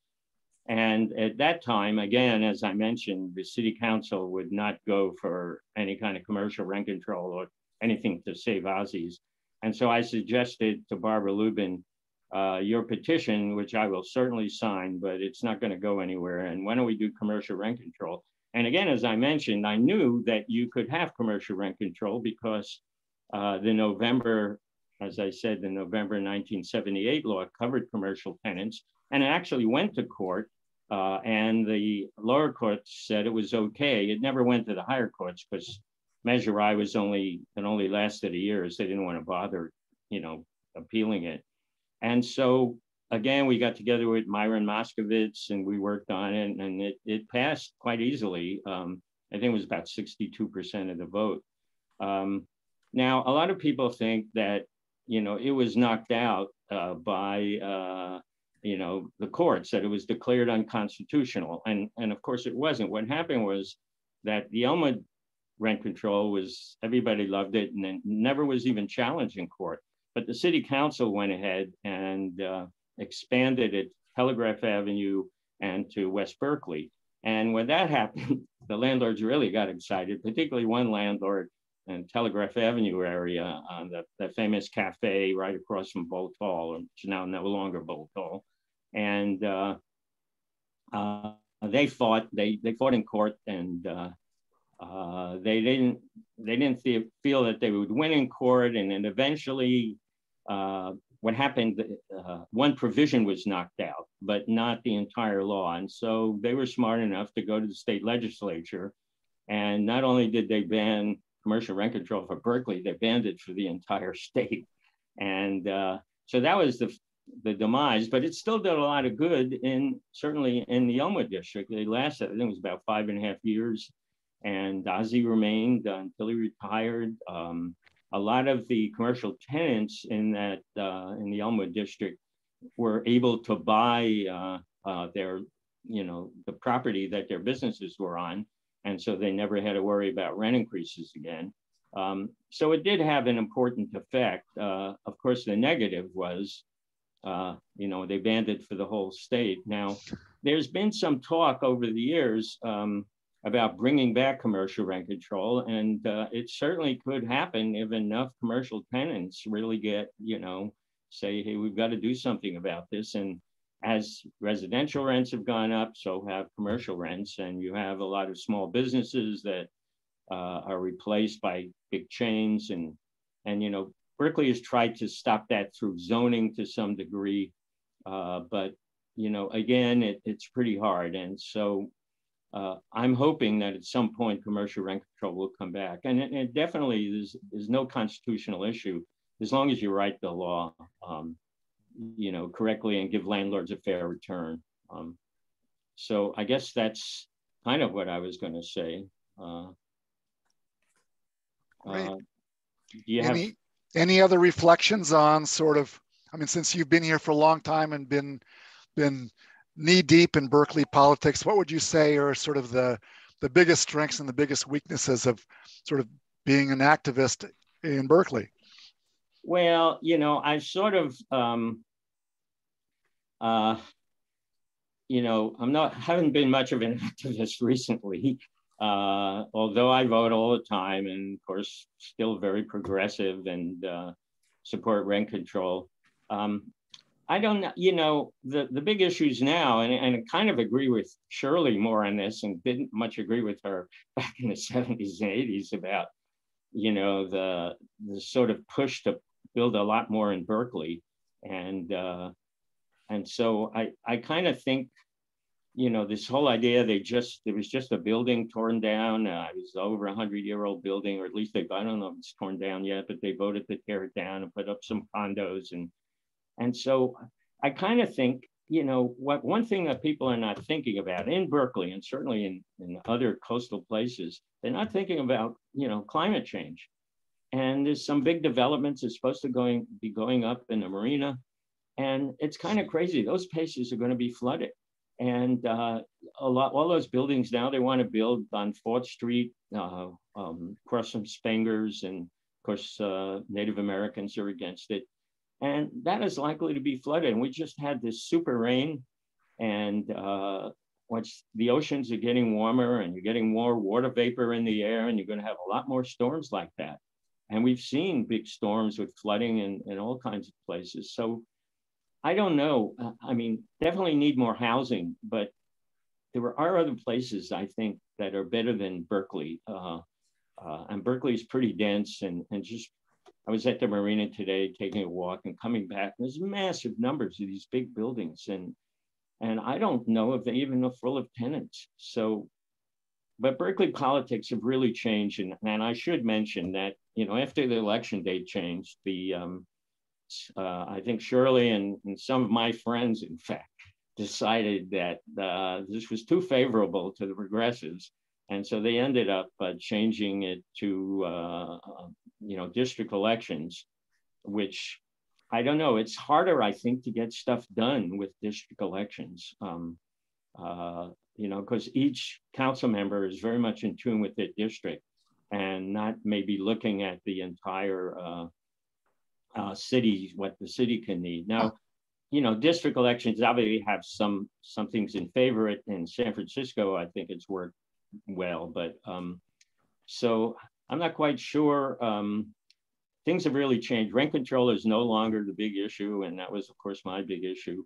And at that time, again, as I mentioned, the city council would not go for any kind of commercial rent control or anything to save Ozzie's. And so I suggested to Barbara Lubin, uh, your petition, which I will certainly sign, but it's not going to go anywhere. And why don't we do commercial rent control? And again, as I mentioned, I knew that you could have commercial rent control because uh, the November, as I said, the November 1978 law covered commercial tenants and it actually went to court. Uh, and the lower courts said it was okay. It never went to the higher courts because Measure I was only, it only lasted a year, so they didn't want to bother, you know, appealing it. And so again, we got together with Myron Moskovitz and we worked on it and it, it passed quite easily. Um, I think it was about 62% of the vote. Um, now, a lot of people think that, you know, it was knocked out uh, by, uh, you know, the courts, that it was declared unconstitutional. And, and of course it wasn't. What happened was that the Elma rent control was, everybody loved it and it never was even challenged in court. But the city council went ahead and uh, expanded it Telegraph Avenue and to West Berkeley. And when that happened, the landlords really got excited, particularly one landlord in Telegraph Avenue area on the, the famous cafe right across from Boalt Hall, which is now no longer Boalt Hall. And uh, uh, they fought, they, they fought in court and uh, uh they didn't they didn't see, feel that they would win in court and then eventually uh, what happened, uh, one provision was knocked out, but not the entire law. And so they were smart enough to go to the state legislature. And not only did they ban commercial rent control for Berkeley, they banned it for the entire state. And uh, so that was the, the demise, but it still did a lot of good in certainly in the Elmwood district. They lasted, I think it was about five and a half years. And Ozzie remained until he retired. Um, a lot of the commercial tenants in that uh, in the Elmwood district were able to buy uh, uh, their, you know, the property that their businesses were on, and so they never had to worry about rent increases again. Um, so it did have an important effect. Uh, of course, the negative was, uh, you know, they banned it for the whole state. Now, there's been some talk over the years. Um, about bringing back commercial rent control. And uh, it certainly could happen if enough commercial tenants really get, you know, say, hey, we've got to do something about this. And as residential rents have gone up, so have commercial rents. And you have a lot of small businesses that uh, are replaced by big chains. And, and, you know, Berkeley has tried to stop that through zoning to some degree. Uh, but, you know, again, it, it's pretty hard. And so uh, I'm hoping that at some point commercial rent control will come back. And it definitely there's, there's no constitutional issue as long as you write the law, um, you know, correctly and give landlords a fair return. Um, so I guess that's kind of what I was going to say. Uh, uh, you any, have any other reflections on sort of? I mean, since you've been here for a long time and been been knee deep in Berkeley politics, what would you say are sort of the the biggest strengths and the biggest weaknesses of sort of being an activist in Berkeley? Well, you know, I sort of, um, uh, you know, I'm not haven't been much of an activist recently, uh, although I vote all the time, and of course, still very progressive and uh, support rent control. Um, I don't know, you know, the, the big issues now, and, and I kind of agree with Shirley more on this and didn't much agree with her back in the 70s and 80s about, you know, the, the sort of push to build a lot more in Berkeley. And, uh, and so I, I kind of think, you know, this whole idea, they just, there was just a building torn down. Uh, it was over a hundred year old building, or at least they, I don't know if it's torn down yet, but they voted to tear it down and put up some condos and, and so I kind of think, you know, what one thing that people are not thinking about in Berkeley and certainly in, in other coastal places, they're not thinking about, you know, climate change. And there's some big developments that's supposed to going be going up in the marina. And it's kind of crazy. Those places are going to be flooded. And uh, a lot, all those buildings now they want to build on Fourth Street, uh, um, across some Spenger's, and of course uh, Native Americans are against it and that is likely to be flooded. And we just had this super rain, and uh, once the oceans are getting warmer and you're getting more water vapor in the air, and you're going to have a lot more storms like that. And we've seen big storms with flooding in, in all kinds of places. So I don't know. Uh, I mean, definitely need more housing, but there are other places I think that are better than Berkeley. Uh, uh, and Berkeley is pretty dense and, and just, I was at the marina today taking a walk and coming back. There's massive numbers of these big buildings and and I don't know if they even are full of tenants. So, but Berkeley politics have really changed. And, and I should mention that, you know, after the election date changed, the, um, uh, I think Shirley and, and some of my friends, in fact, decided that uh, this was too favorable to the progressives. And so they ended up uh, changing it to, uh, uh, you know, district elections, which I don't know. It's harder, I think, to get stuff done with district elections. Um, uh, you know, because each council member is very much in tune with their district and not maybe looking at the entire uh, city, what the city can need. Now, you know, district elections obviously have some some things in favor. It in San Francisco, I think it's worked well, but um, so I'm not quite sure. Um, things have really changed. Rent control is no longer the big issue, and that was, of course, my big issue.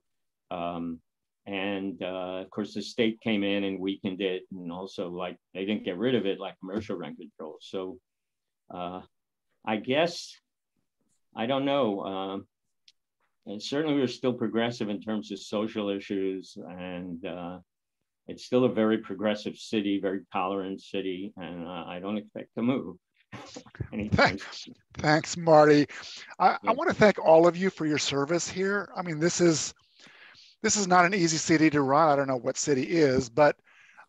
Um, and uh, of course, the state came in and weakened it, and also like they didn't get rid of it like commercial rent control. So uh, I guess I don't know. Um, and certainly, we're still progressive in terms of social issues, and uh, it's still a very progressive city, very tolerant city, and uh, I don't expect to move. Thanks, thanks, Marty. I. I want to thank all of you for your service here. I mean, this is this is not an easy city to run. I don't know what city is, but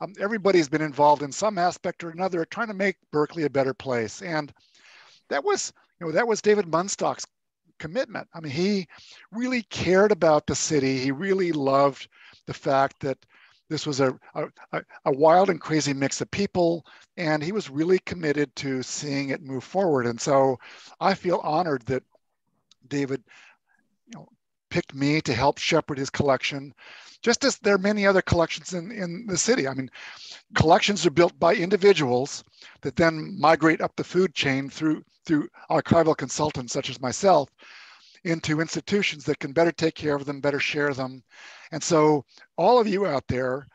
um, everybody's been involved in some aspect or another trying to make Berkeley a better place. And that was, you know, that was David Mundstock's commitment. I mean, he really cared about the city. He really loved the fact that this was a, a, a, wild and crazy mix of people, and he was really committed to seeing it move forward. And so I feel honored that David you know, picked me to help shepherd his collection, just as there are many other collections in, in the city. I mean, collections are built by individuals that then migrate up the food chain through, through archival consultants such as myself into institutions that can better take care of them, better share them. And so all of you out there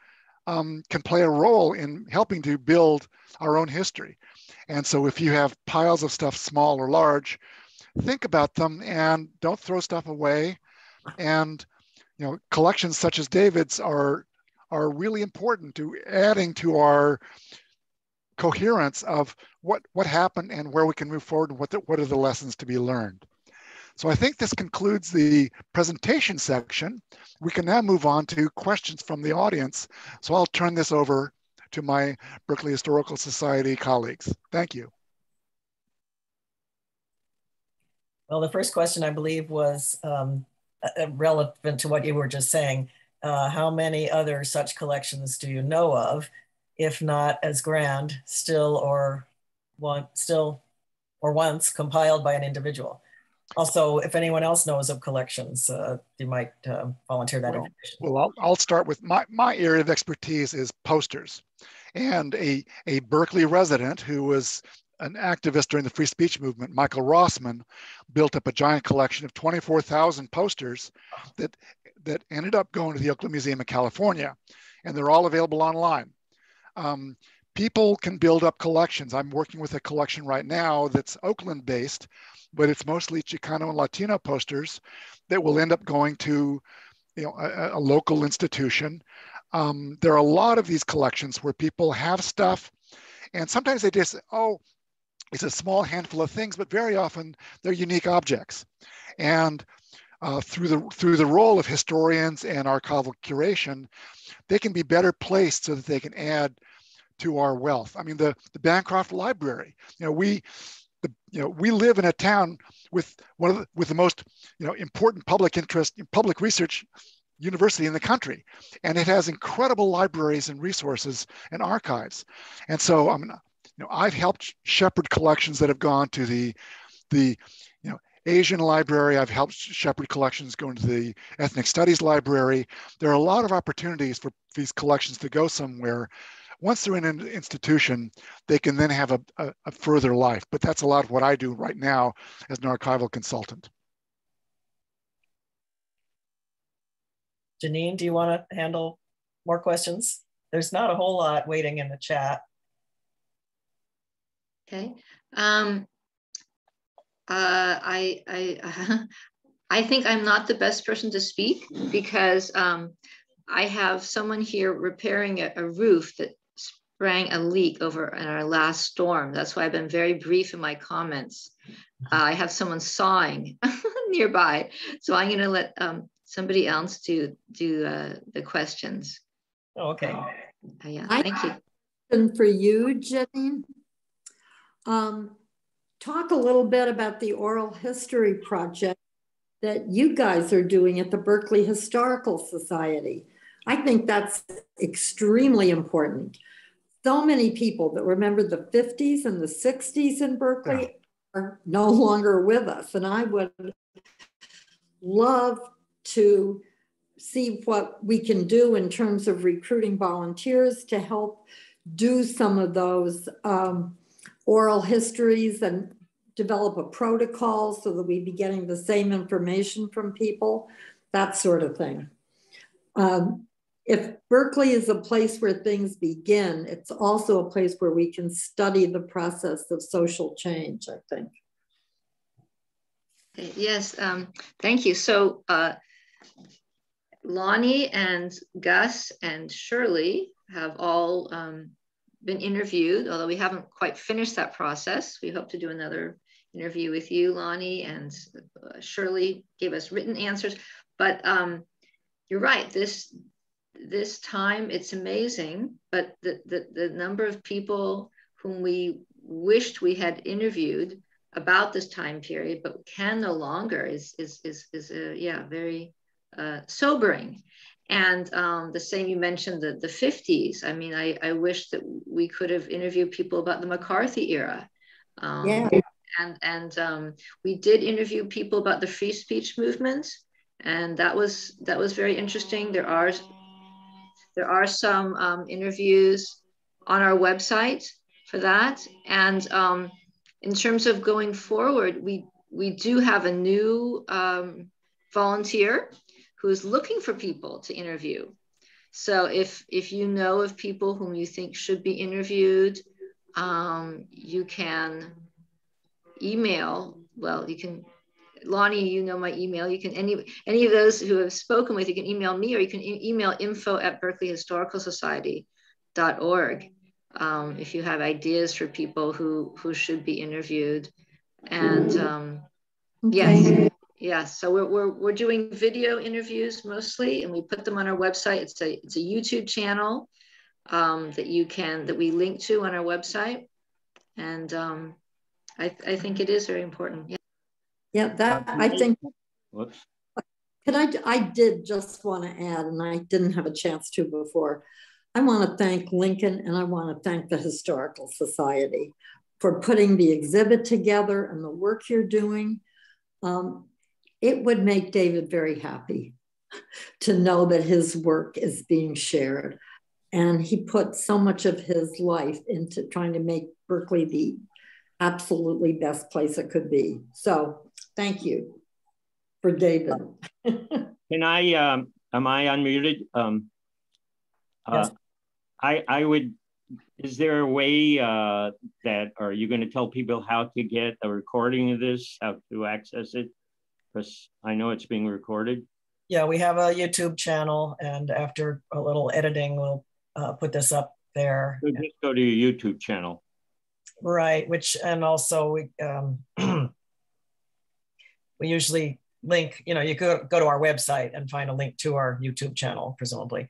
um, can play a role in helping to build our own history. And so if you have piles of stuff, small or large, think about them and don't throw stuff away. And you know, collections such as David's are are really important to adding to our coherence of what what happened and where we can move forward and what the, what are the lessons to be learned. So I think this concludes the presentation section. We can now move on to questions from the audience. So I'll turn this over to my Berkeley Historical Society colleagues. Thank you. Well, the first question I believe was um, relevant to what you were just saying. Uh, how many other such collections do you know of, if not as grand, still or one, still or once compiled by an individual? also, if anyone else knows of collections, uh, you might uh, volunteer that well, information. Well, I'll, I'll start with my, my area of expertise is posters. And a, a Berkeley resident who was an activist during the free speech movement, Michael Rossman, built up a giant collection of 24,000 posters that, that ended up going to the Oakland Museum of California. And they're all available online. Um, people can build up collections. I'm working with a collection right now that's Oakland based but it's mostly Chicano and Latino posters that will end up going to you know, a, a local institution. Um, there are a lot of these collections where people have stuff and sometimes they just, oh, it's a small handful of things, but very often they're unique objects. And uh, through the through the role of historians and archival curation, they can be better placed so that they can add to our wealth. I mean, the the Bancroft Library. You know, we the, you know, we live in a town with one of the, with the most, you know, important public interest, public research university in the country, and it has incredible libraries and resources and archives. And so, I mean, you know, I've helped shepherd collections that have gone to the, the, you know, Asian library. I've helped shepherd collections go into the ethnic studies library. There are a lot of opportunities for these collections to go somewhere once they're in an institution, they can then have a, a, a further life. But that's a lot of what I do right now as an archival consultant. Jeanine, do you want to handle more questions? There's not a whole lot waiting in the chat. Okay. Um, uh, I, I, I think I'm not the best person to speak because um, I have someone here repairing a, a, roof that sprang a leak over in our last storm. That's why I've been very brief in my comments. Uh, I have someone sawing nearby, so I'm going to let um, somebody else do do uh, the questions. Oh, okay. Uh, yeah, thank you. And for you, Jeanine, um, talk a little bit about the oral history project that you guys are doing at the Berkeley Historical Society. I think that's extremely important. So many people that remember the 50s and the 60s in Berkeley yeah. are no longer with us. And I would love to see what we can do in terms of recruiting volunteers to help do some of those um, oral histories and develop a protocol so that we'd be getting the same information from people, that sort of thing. Um, if Berkeley is a place where things begin, it's also a place where we can study the process of social change, I think. Yes, um, thank you. So uh, Loni and Gus and Shirley have all um, been interviewed, although we haven't quite finished that process. We hope to do another interview with you, Loni, and uh, Shirley gave us written answers. But um, you're right, this this time it's amazing, but the, the, the number of people whom we wished we had interviewed about this time period, but can no longer is, is, is, is uh, yeah, very uh, sobering. And um, the same you mentioned the, the 50s. I mean, I, I wish that we could have interviewed people about the McCarthy era. Um, yeah and and um, we did interview people about the free speech movement, and that was that was very interesting. There are there are some um, interviews on our website for that, and um, in terms of going forward, we we do have a new um, volunteer who's looking for people to interview. So if if you know of people whom you think should be interviewed, um, you can email, well, you can, Loni, you know my email. You can, any, any of those who have spoken with, you can email me or you can e email info at berkeleyhistoricalsociety.org um, if you have ideas for people who, who should be interviewed. And um, okay. yes, yes. So we're, we're, we're doing video interviews mostly, and we put them on our website. It's a, it's a YouTube channel um, that you can, that we link to on our website. And um, I, I think it is very important. Yeah. Yeah, that I think. Whoops. Can I? I did just want to add, and I didn't have a chance to before. I want to thank Lincoln and I want to thank the Historical Society for putting the exhibit together and the work you're doing. Um, it would make David very happy to know that his work is being shared. And he put so much of his life into trying to make Berkeley the absolutely best place it could be. So thank you for David. Can I, um, am I unmuted? Um, uh, yes. I, I would, is there a way uh, that, are you going to tell people how to get a recording of this, how to access it? Because I know it's being recorded. Yeah, we have a YouTube channel, and after a little editing, we'll uh, put this up there. So just go to your YouTube channel. Right, which and also we um, we usually link. You know, you go go to our website and find a link to our YouTube channel, presumably.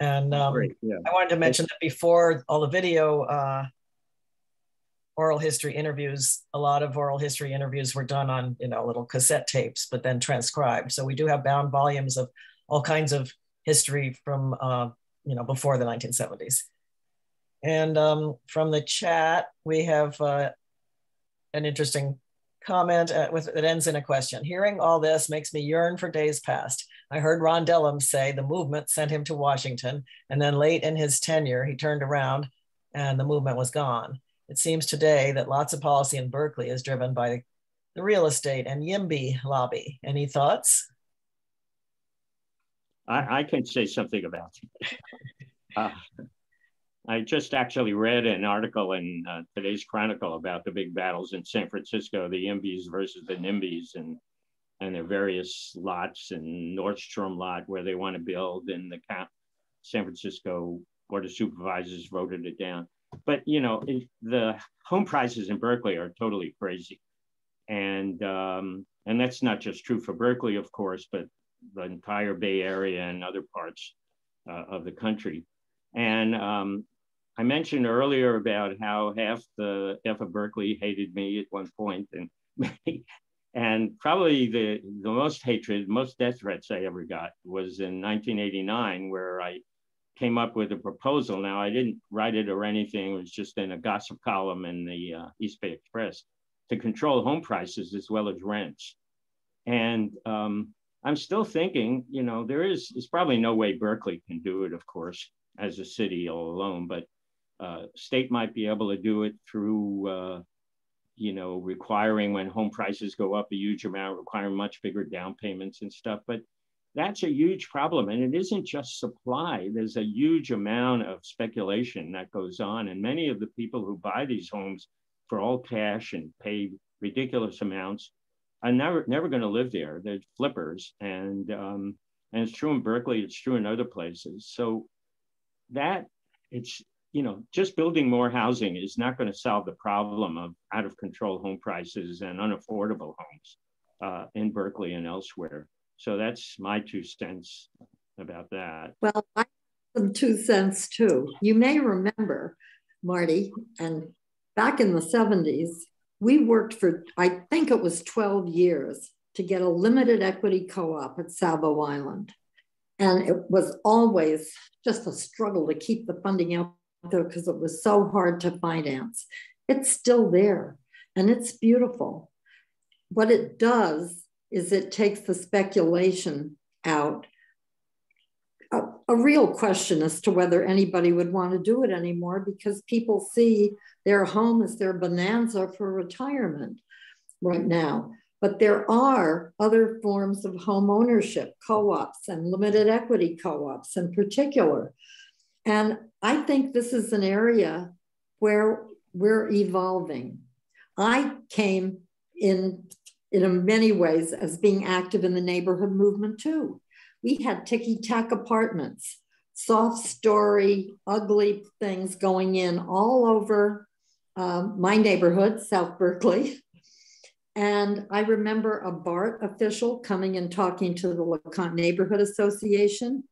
And um, yeah. I wanted to mention that before all the video uh, oral history interviews, a lot of oral history interviews were done on you know little cassette tapes, but then transcribed. So we do have bound volumes of all kinds of history from uh, you know before the 1970s. And um, from the chat, we have uh, an interesting comment uh, with, that ends in a question. Hearing all this makes me yearn for days past. I heard Ron Dellums say the movement sent him to Washington, and then late in his tenure, he turned around and the movement was gone. It seems today that lots of policy in Berkeley is driven by the real estate and YIMBY lobby. Any thoughts? I, I can say something about it. Uh, I just actually read an article in uh, today's Chronicle about the big battles in San Francisco, the YIMBYs versus the NIMBYs, and and their various lots and Nordstrom lot where they want to build, and the San Francisco Board of Supervisors voted it down. But you know, the home prices in Berkeley are totally crazy, and um, and that's not just true for Berkeley, of course, but the entire Bay Area and other parts uh, of the country. And um, I mentioned earlier about how half the half of Berkeley hated me at one point, and and probably the the most hatred, most death threats I ever got was in 1989, where I came up with a proposal. Now I didn't write it or anything; it was just in a gossip column in the uh, East Bay Express to control home prices as well as rents. And um, I'm still thinking, you know, there is, there's probably no way Berkeley can do it, of course, as a city all alone, but uh, state might be able to do it through, uh, you know, requiring when home prices go up a huge amount, requiring much bigger down payments and stuff. But that's a huge problem. And it isn't just supply, there's a huge amount of speculation that goes on. And many of the people who buy these homes for all cash and pay ridiculous amounts are never never going to live there. They're flippers, and um, and it's true in Berkeley. It's true in other places. So that it's you know just building more housing is not going to solve the problem of out of control home prices and unaffordable homes uh, in Berkeley and elsewhere. So that's my two cents about that. Well, I have some two cents too. You may remember, Marty, and back in the 70s, we worked for, I think it was 12 years to get a limited equity co op at Savo Island. And it was always just a struggle to keep the funding out there because it was so hard to finance. It's still there and it's beautiful. What it does is it takes the speculation out. A, a, real question as to whether anybody would want to do it anymore because people see their home as their bonanza for retirement right now. But there are other forms of home ownership, co ops and limited equity co ops in particular. And I think this is an area where we're evolving. I came in in many ways as being active in the neighborhood movement too. We had ticky tack apartments, soft story, ugly things going in all over um, my neighborhood, South Berkeley. And I remember a BART official coming and talking to the LeConte Neighborhood Association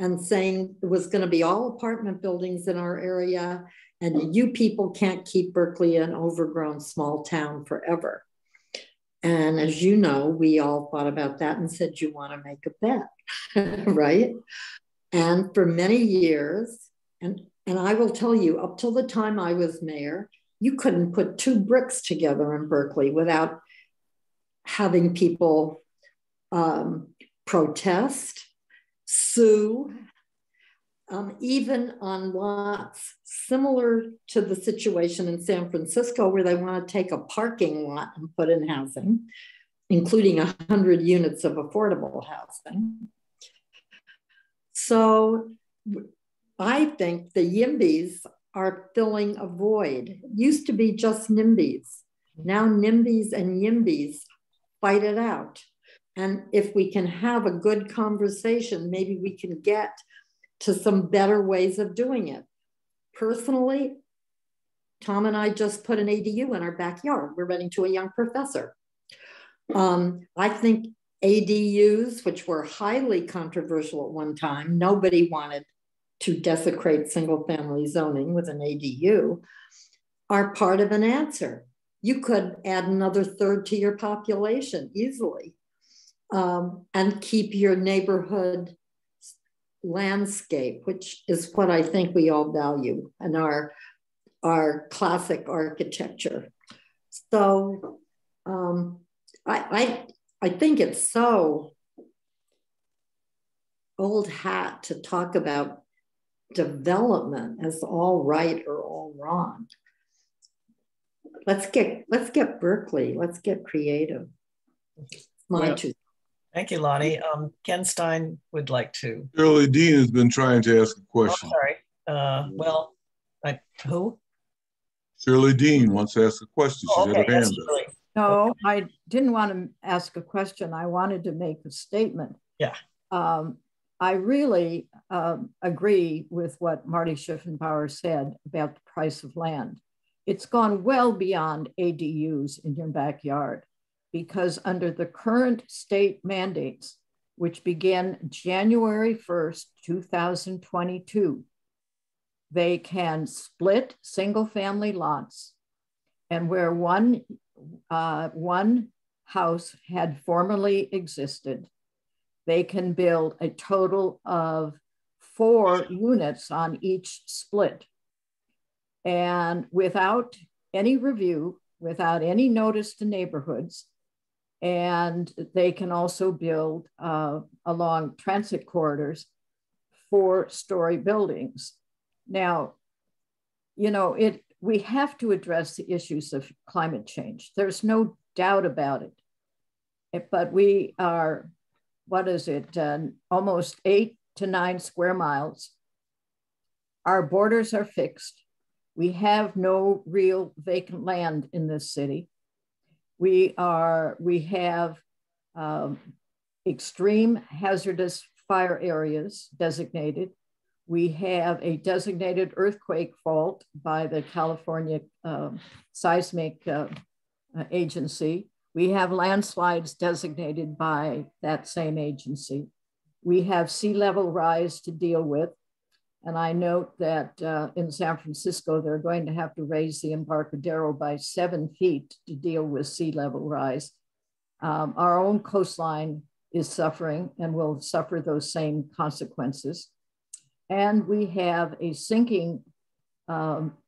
and saying it was going to be all apartment buildings in our area. And you people can't keep Berkeley an overgrown small town forever. And as you know, we all thought about that and said, you want to make a bet, right? And for many years, and, and I will tell you, up till the time I was mayor, you couldn't put two bricks together in Berkeley without having people um, protest, sue, um, even on lots similar to the situation in San Francisco, where they want to take a parking lot and put in housing, including 100 units of affordable housing. So I think the YIMBYs are filling a void. It used to be just NIMBYs. Now NIMBYs and YIMBYs fight it out. And if we can have a good conversation, maybe we can get to some better ways of doing it. Personally, Tom and I just put an ADU in our backyard. We're renting to a young professor. Um, I think ADUs, which were highly controversial at one time, nobody wanted to desecrate single family zoning with an ADU, are part of an answer. You could add another third to your population easily um, and keep your neighborhood landscape, which is what I think we all value in our, our classic architecture. So um, I, I, I think it's so old hat to talk about development as all right or all wrong. Let's get let's get Berkeley. Let's get creative. My well, two Thank you, Loni. Um, Ken Stein would like to. Shirley Dean has been trying to ask a Oh, question. sorry. Uh, well, I, who? Shirley Dean wants to ask a question. Oh, She's had okay, her yes, hand up. Shirley. No, I didn't want to ask a question. I wanted to make a statement. Yeah. Um, I really um, agree with what Marty Schiffenbauer said about the price of land. It's gone well beyond ADUs in your backyard because under the current state mandates, which begin January 1st, 2022, they can split single family lots and where one uh, one house had formerly existed, they can build a total of four units on each split. And without any review, without any notice to neighborhoods, and they can also build uh, along transit corridors four story buildings. Now, you know, it we have to address the issues of climate change. There's no doubt about it. it but we are, what is it, uh, almost eight to nine square miles. Our borders are fixed. We have no real vacant land in this city. We are, we have um, extreme hazardous fire areas designated. We have a designated earthquake fault by the California uh, Seismic uh, Agency. We have landslides designated by that same agency. We have sea level rise to deal with. And I note that uh, in San Francisco, they're going to have to raise the Embarcadero by seven feet to deal with sea level rise. Um, our own coastline is suffering and will suffer those same consequences. And we have a sinking um,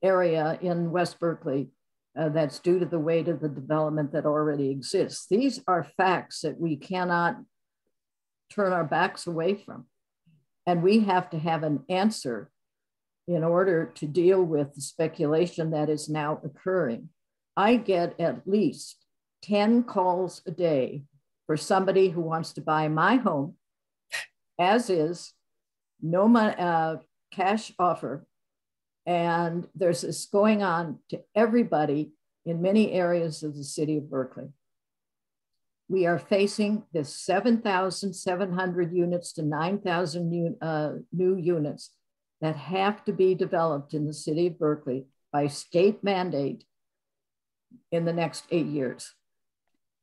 area in West Berkeley uh, that's due to the weight of the development that already exists. These are facts that we cannot turn our backs away from. And we have to have an answer in order to deal with the speculation that is now occurring. I get at least 10 calls a day for somebody who wants to buy my home, as is, no money, uh, cash offer. And there's this going on to everybody in many areas of the city of Berkeley. We are facing this 7,700 units to 9,000 uh, new units that have to be developed in the city of Berkeley by state mandate in the next eight years.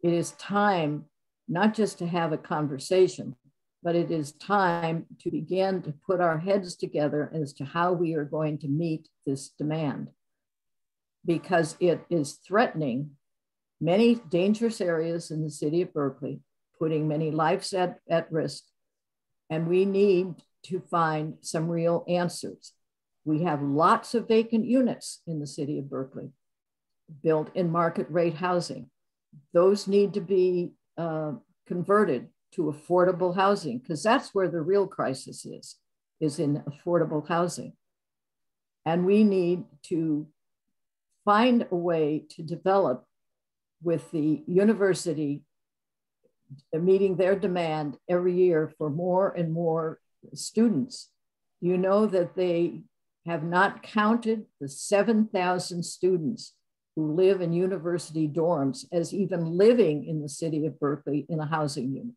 It is time not just to have a conversation, but it is time to begin to put our heads together as to how we are going to meet this demand because it is threatening many dangerous areas in the city of Berkeley, putting many lives at, at risk. And we need to find some real answers. We have lots of vacant units in the city of Berkeley built in market rate housing. Those need to be uh, converted to affordable housing because that's where the real crisis is, is in affordable housing. And we need to find a way to develop with the university meeting their demand every year for more and more students. You know that they have not counted the 7,000 students who live in university dorms as even living in the city of Berkeley in a housing unit.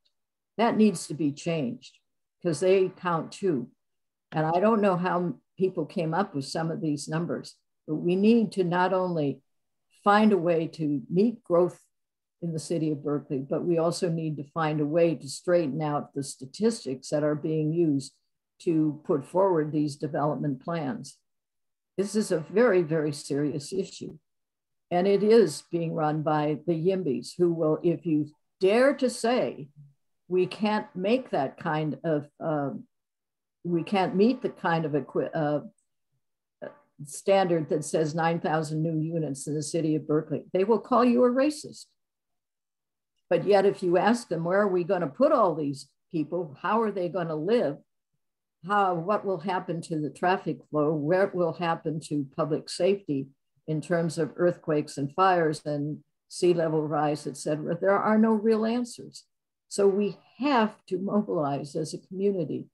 That needs to be changed because they count too. And I don't know how people came up with some of these numbers, but we need to not only find a way to meet growth in the city of Berkeley, but we also need to find a way to straighten out the statistics that are being used to put forward these development plans. This is a very, very serious issue. And it is being run by the YIMBYs, who will, if you dare to say we can't make that kind of, uh, we can't meet the kind of uh, standard that says 9,000 new units in the city of Berkeley, they will call you a racist. But yet, if you ask them, where are we going to put all these people? How are they going to live? How, what will happen to the traffic flow? Where will happen to public safety in terms of earthquakes and fires and sea level rise, et cetera? There are no real answers. So we have to mobilize as a community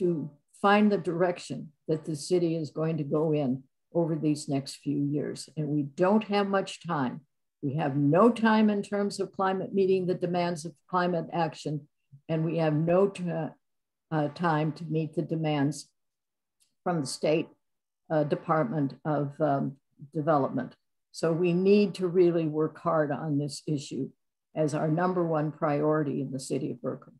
to find the direction that the city is going to go in over these next few years. And we don't have much time. We have no time in terms of climate meeting the demands of climate action, and we have no uh, time to meet the demands from the state uh, Department of um, Development. So we need to really work hard on this issue as our number one priority in the city of Berkeley.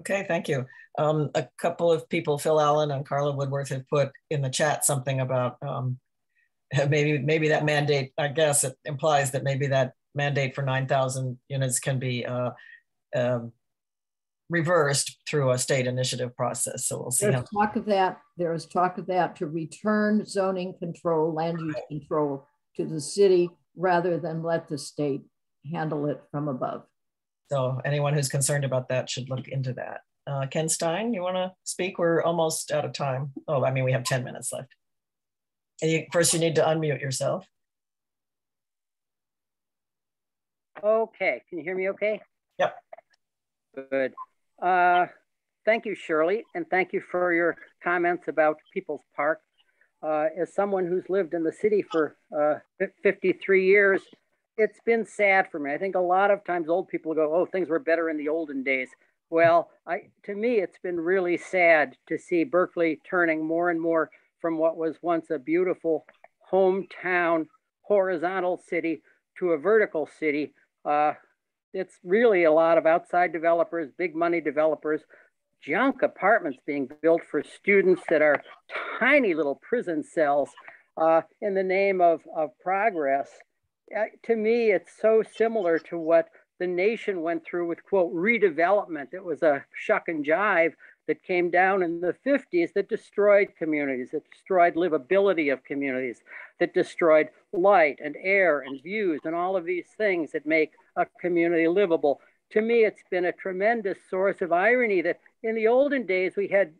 Okay, thank you. Um, a couple of people, Phil Allen and Carla Woodworth, have put in the chat something about um, maybe maybe that mandate. I guess it implies that maybe that mandate for 9,000 units can be uh, um, reversed through a state initiative process. So we'll see. There's talk of that. There is talk of that to return zoning control, land use control to the city rather than let the state handle it from above. So anyone who's concerned about that should look into that. Uh, Ken Stein, you want to speak? We're almost out of time. Oh, I mean, we have 10 minutes left. And you, first, you need to unmute yourself. Okay, can you hear me okay? Yep. Good. Uh, thank you, Shirley, and thank you for your comments about People's Park. Uh, as someone who's lived in the city for uh, 53 years, it's been sad for me. I think a lot of times old people go, "Oh, things were better in the olden days." Well, I, to me, it's been really sad to see Berkeley turning more and more from what was once a beautiful hometown horizontal city to a vertical city. Uh, it's really a lot of outside developers, big money developers, junk apartments being built for students that are tiny little prison cells uh, in the name of, of progress. To me, it's so similar to what the nation went through with, quote, redevelopment. It was a shuck and jive that came down in the 50s that destroyed communities, that destroyed livability of communities, that destroyed light and air and views and all of these things that make a community livable. To me, it's been a tremendous source of irony that in the olden days we had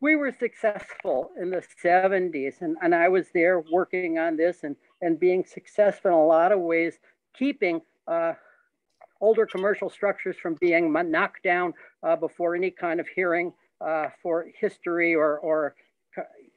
we were successful in the 70s and, and i was there working on this and, and being successful in a lot of ways keeping uh, older commercial structures from being knocked down uh, before any kind of hearing uh, for history or, or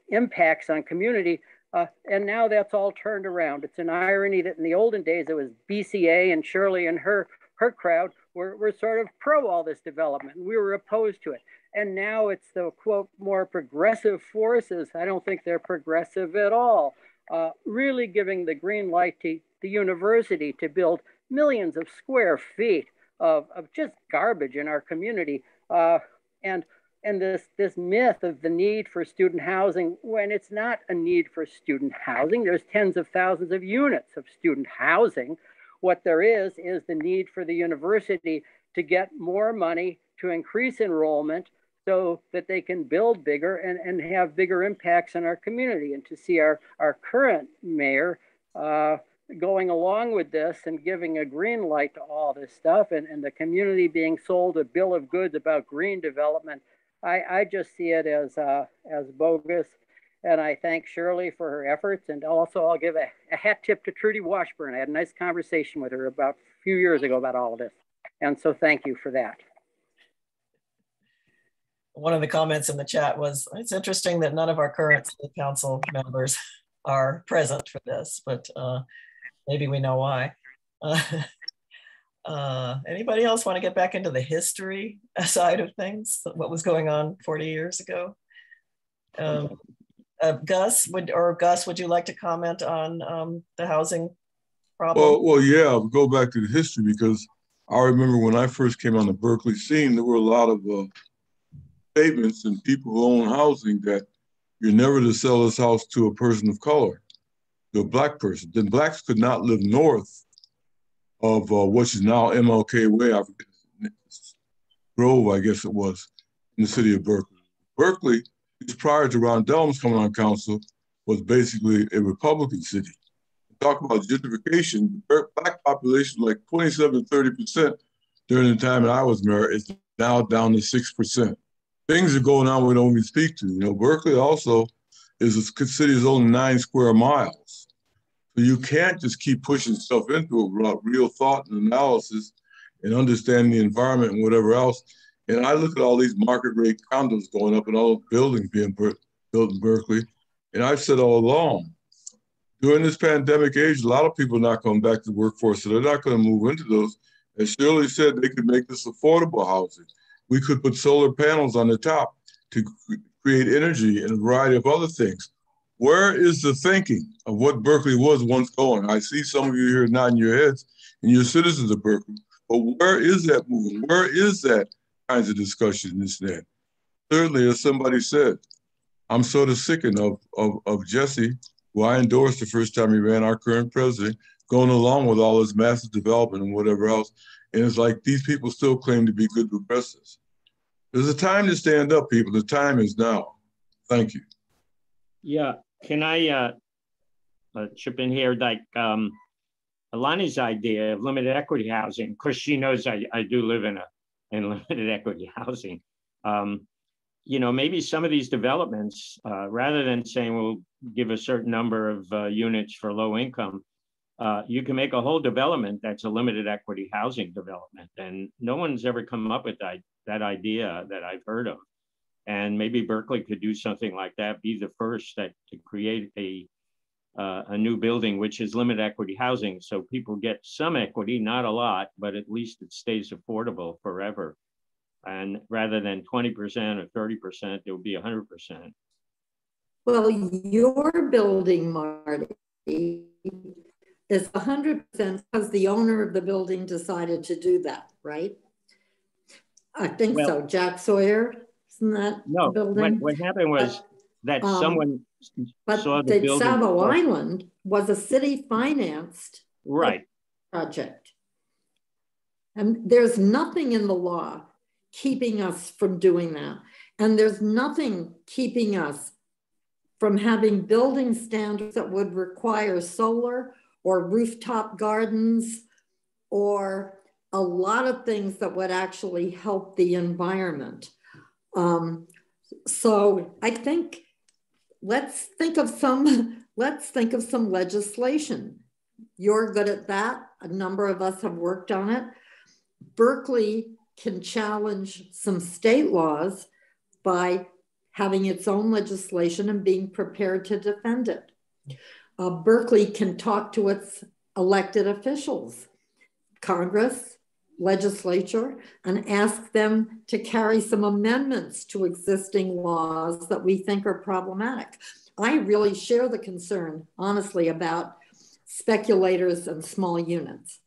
impacts on community. Uh, and now that's all turned around. It's an irony that in the olden days, it was BCA and Shirley and her, her crowd were, were sort of pro all this development. We were opposed to it. And now it's the quote, more progressive forces. I don't think they're progressive at all. Uh, really giving the green light to the university to build millions of square feet of, of just garbage in our community. Uh, and and this, this myth of the need for student housing when it's not a need for student housing. There's tens of thousands of units of student housing. What there is, is the need for the university to get more money to increase enrollment so that they can build bigger and, and have bigger impacts on our community. And to see our, our current mayor uh, going along with this and giving a green light to all this stuff and, and the community being sold a bill of goods about green development, I, I just see it as, uh, as bogus. And I thank Shirley for her efforts. And also, I'll give a, a hat tip to Trudy Washburn. I had a nice conversation with her about a few years ago about all of this. And so, thank you for that. One of the comments in the chat was it's interesting that none of our current city council members are present for this, but uh, maybe we know why. Uh, uh, anybody else want to get back into the history side of things? What was going on 40 years ago? Um, uh, Gus, would or Gus, would you like to comment on um, the housing problem? Well, well, yeah, I'll go back to the history because I remember when I first came on the Berkeley scene, there were a lot of uh, statements and people who own housing that you're never to sell this house to a person of color to a black person. Then blacks could not live north of uh, what is now MLK Way, I Grove, I guess it was, in the city of Berkeley. Berkeley, prior to Ron Dellums coming on council, was basically a Republican city. Talk about gentrification, the black population like 27, 30% during the time that I was mayor, is now down to 6%. Things are going on we don't even speak to. You know, Berkeley also is a city is only nine square miles. So you can't just keep pushing stuff into it without real thought and analysis and understanding the environment and whatever else. And I look at all these market rate condos going up and all the buildings being built in Berkeley. And I've said all along, during this pandemic age, a lot of people are not coming back to the workforce, so they're not going to move into those. As Shirley said, they could make this affordable housing. We could put solar panels on the top to create energy and a variety of other things. Where is the thinking of what Berkeley was once going? I see some of you here nodding your heads, and you're citizens of Berkeley. But where is that moving? Where is that kinds of discussion, this and that? Certainly, as somebody said, I'm sort of sickened of, of, of Jesse, who I endorsed the first time he ran, our current president, going along with all this massive development and whatever else. And it's like these people still claim to be good progressives. There's a time to stand up, people. The time is now. Thank you. Yeah, can I uh, uh, chip in here? Like um, Alani's idea of limited equity housing, because she knows I, I do live in a in limited equity housing. Um, you know, maybe some of these developments, uh, rather than saying we'll give a certain number of uh, units for low income, uh, you can make a whole development that's a limited equity housing development. And no one's ever come up with that, that idea that I've heard of. And maybe Berkeley could do something like that, be the first that to create a uh, a new building, which is limited equity housing. So people get some equity, not a lot, but at least it stays affordable forever. And rather than 20% or 30%, it would be 100%. Well, your building, Marty, is 100% because the owner of the building decided to do that, right? I think well, so. Jack Sawyer, isn't that no, building? What, what happened was but, that um, someone but saw the, the building. Savo Island was a city financed right project. And there's nothing in the law keeping us from doing that. And there's nothing keeping us from having building standards that would require solar or rooftop gardens or a lot of things that would actually help the environment. Um, so I think let's think of some let's think of some legislation. You're good at that. A number of us have worked on it. Berkeley can challenge some state laws by having its own legislation and being prepared to defend it. Uh, Berkeley can talk to its elected officials, Congress, legislature, and ask them to carry some amendments to existing laws that we think are problematic. I really share the concern, honestly, about speculators and small units.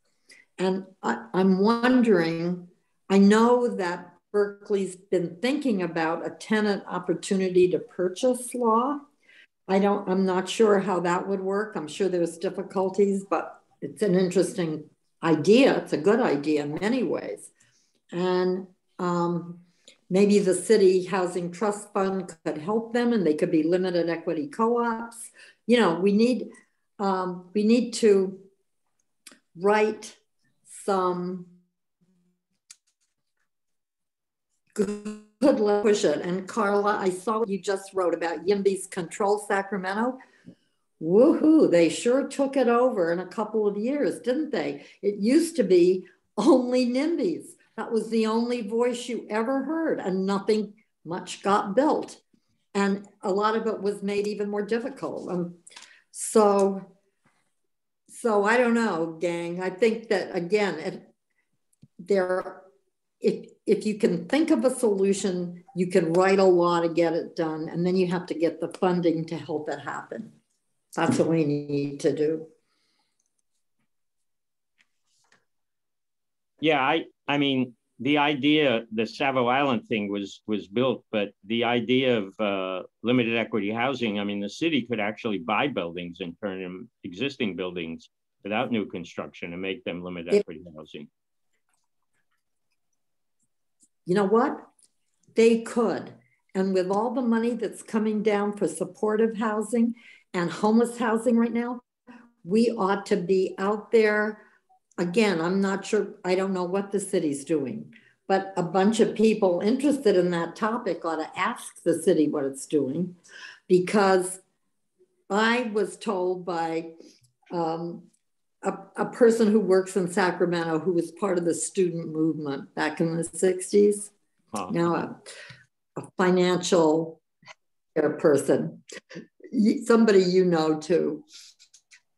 And I, I'm wondering I know that Berkeley's been thinking about a tenant opportunity to purchase law. I don't, I'm not sure how that would work. I'm sure there's difficulties, but it's an interesting idea. It's a good idea in many ways. And um, maybe the city housing trust fund could help them and they could be limited equity co-ops. You know, we need, um, we need to write some Good push it. And Carla, I saw what you just wrote about YIMBY's Control Sacramento. Woohoo, they sure took it over in a couple of years, didn't they? It used to be only NIMBYs. That was the only voice you ever heard, and nothing much got built. And a lot of it was made even more difficult. Um, so, so I don't know, gang. I think that again, it, there if if you can think of a solution, you can write a law to get it done, and then you have to get the funding to help it happen. That's what we need to do. Yeah, I I mean the idea the Savo Island thing was was built, but the idea of uh, limited equity housing, I mean, the city could actually buy buildings and turn them existing buildings without new construction and make them limited it, equity housing. You know what? They could. And with all the money that's coming down for supportive housing and homeless housing right now, we ought to be out there. Again, I'm not sure, I don't know what the city's doing, but a bunch of people interested in that topic ought to ask the city what it's doing because I was told by um, a, a person who works in Sacramento who was part of the student movement back in the 60s. Huh. Now, a, a financial person, somebody you know too.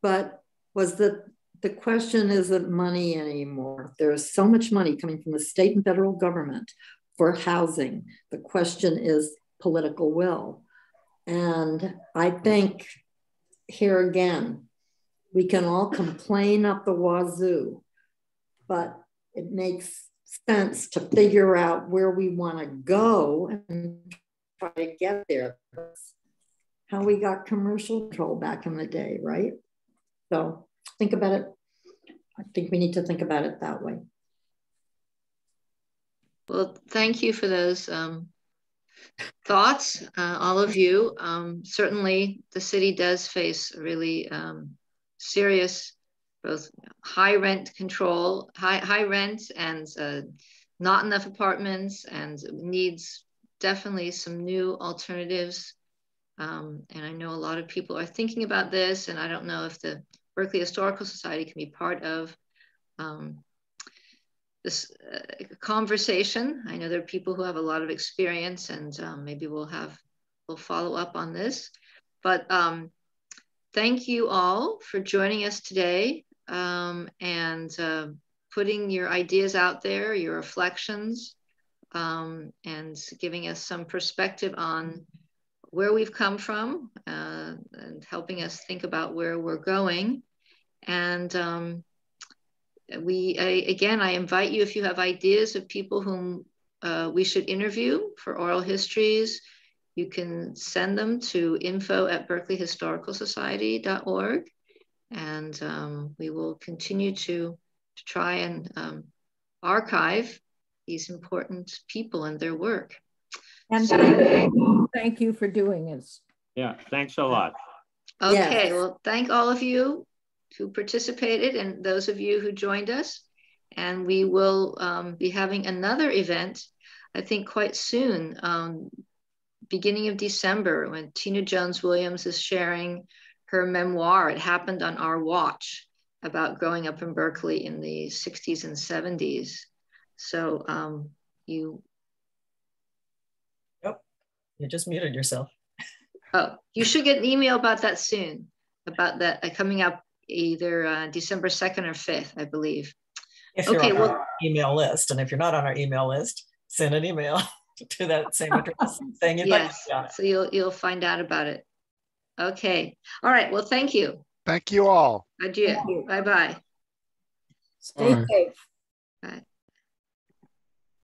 But was the the question isn't money anymore. There's so much money coming from the state and federal government for housing. The question is political will. And I think here again, we can all complain up the wazoo, but it makes sense to figure out where we want to go and try to get there. That's how we got commercial control back in the day, right? So think about it. I think we need to think about it that way. Well, thank you for those um, thoughts, uh, all of you. Um, certainly, the city does face really um, serious, both high rent control, high high rent, and uh, not enough apartments, and needs definitely some new alternatives. Um, and I know a lot of people are thinking about this, and I don't know if the Berkeley Historical Society can be part of um, this uh, conversation. I know there are people who have a lot of experience, and um, maybe we'll have we'll follow up on this. But um, thank you all for joining us today um, and uh, putting your ideas out there, your reflections, um, and giving us some perspective on where we've come from uh, and helping us think about where we're going. And um, we, I, again, I invite you if you have ideas of people whom uh, we should interview for oral histories, you can send them to info at berkeleyhistoricalsociety.org. And um, we will continue to, to try and um, archive these important people and their work. And so, thank you for doing this. Yeah, thanks a lot. Okay, yes. well, thank all of you who participated and those of you who joined us. And we will um, be having another event, I think, quite soon, um, beginning of December, when Tina Jones Williams is sharing her memoir. It happened on our watch about growing up in Berkeley in the 60s and 70s. So um, you. Yep, you just muted yourself. Oh, you should get an email about that soon, about that uh, coming up either uh, December 2nd or 5th, I believe. If you're okay, on well, our email list, and if you're not on our email list, send an email to that same address saying you'd yes, like So you'll you'll find out about it. Okay. All right. Well, thank you. Thank you all. Adieu. Bye bye. Stay safe. Bye.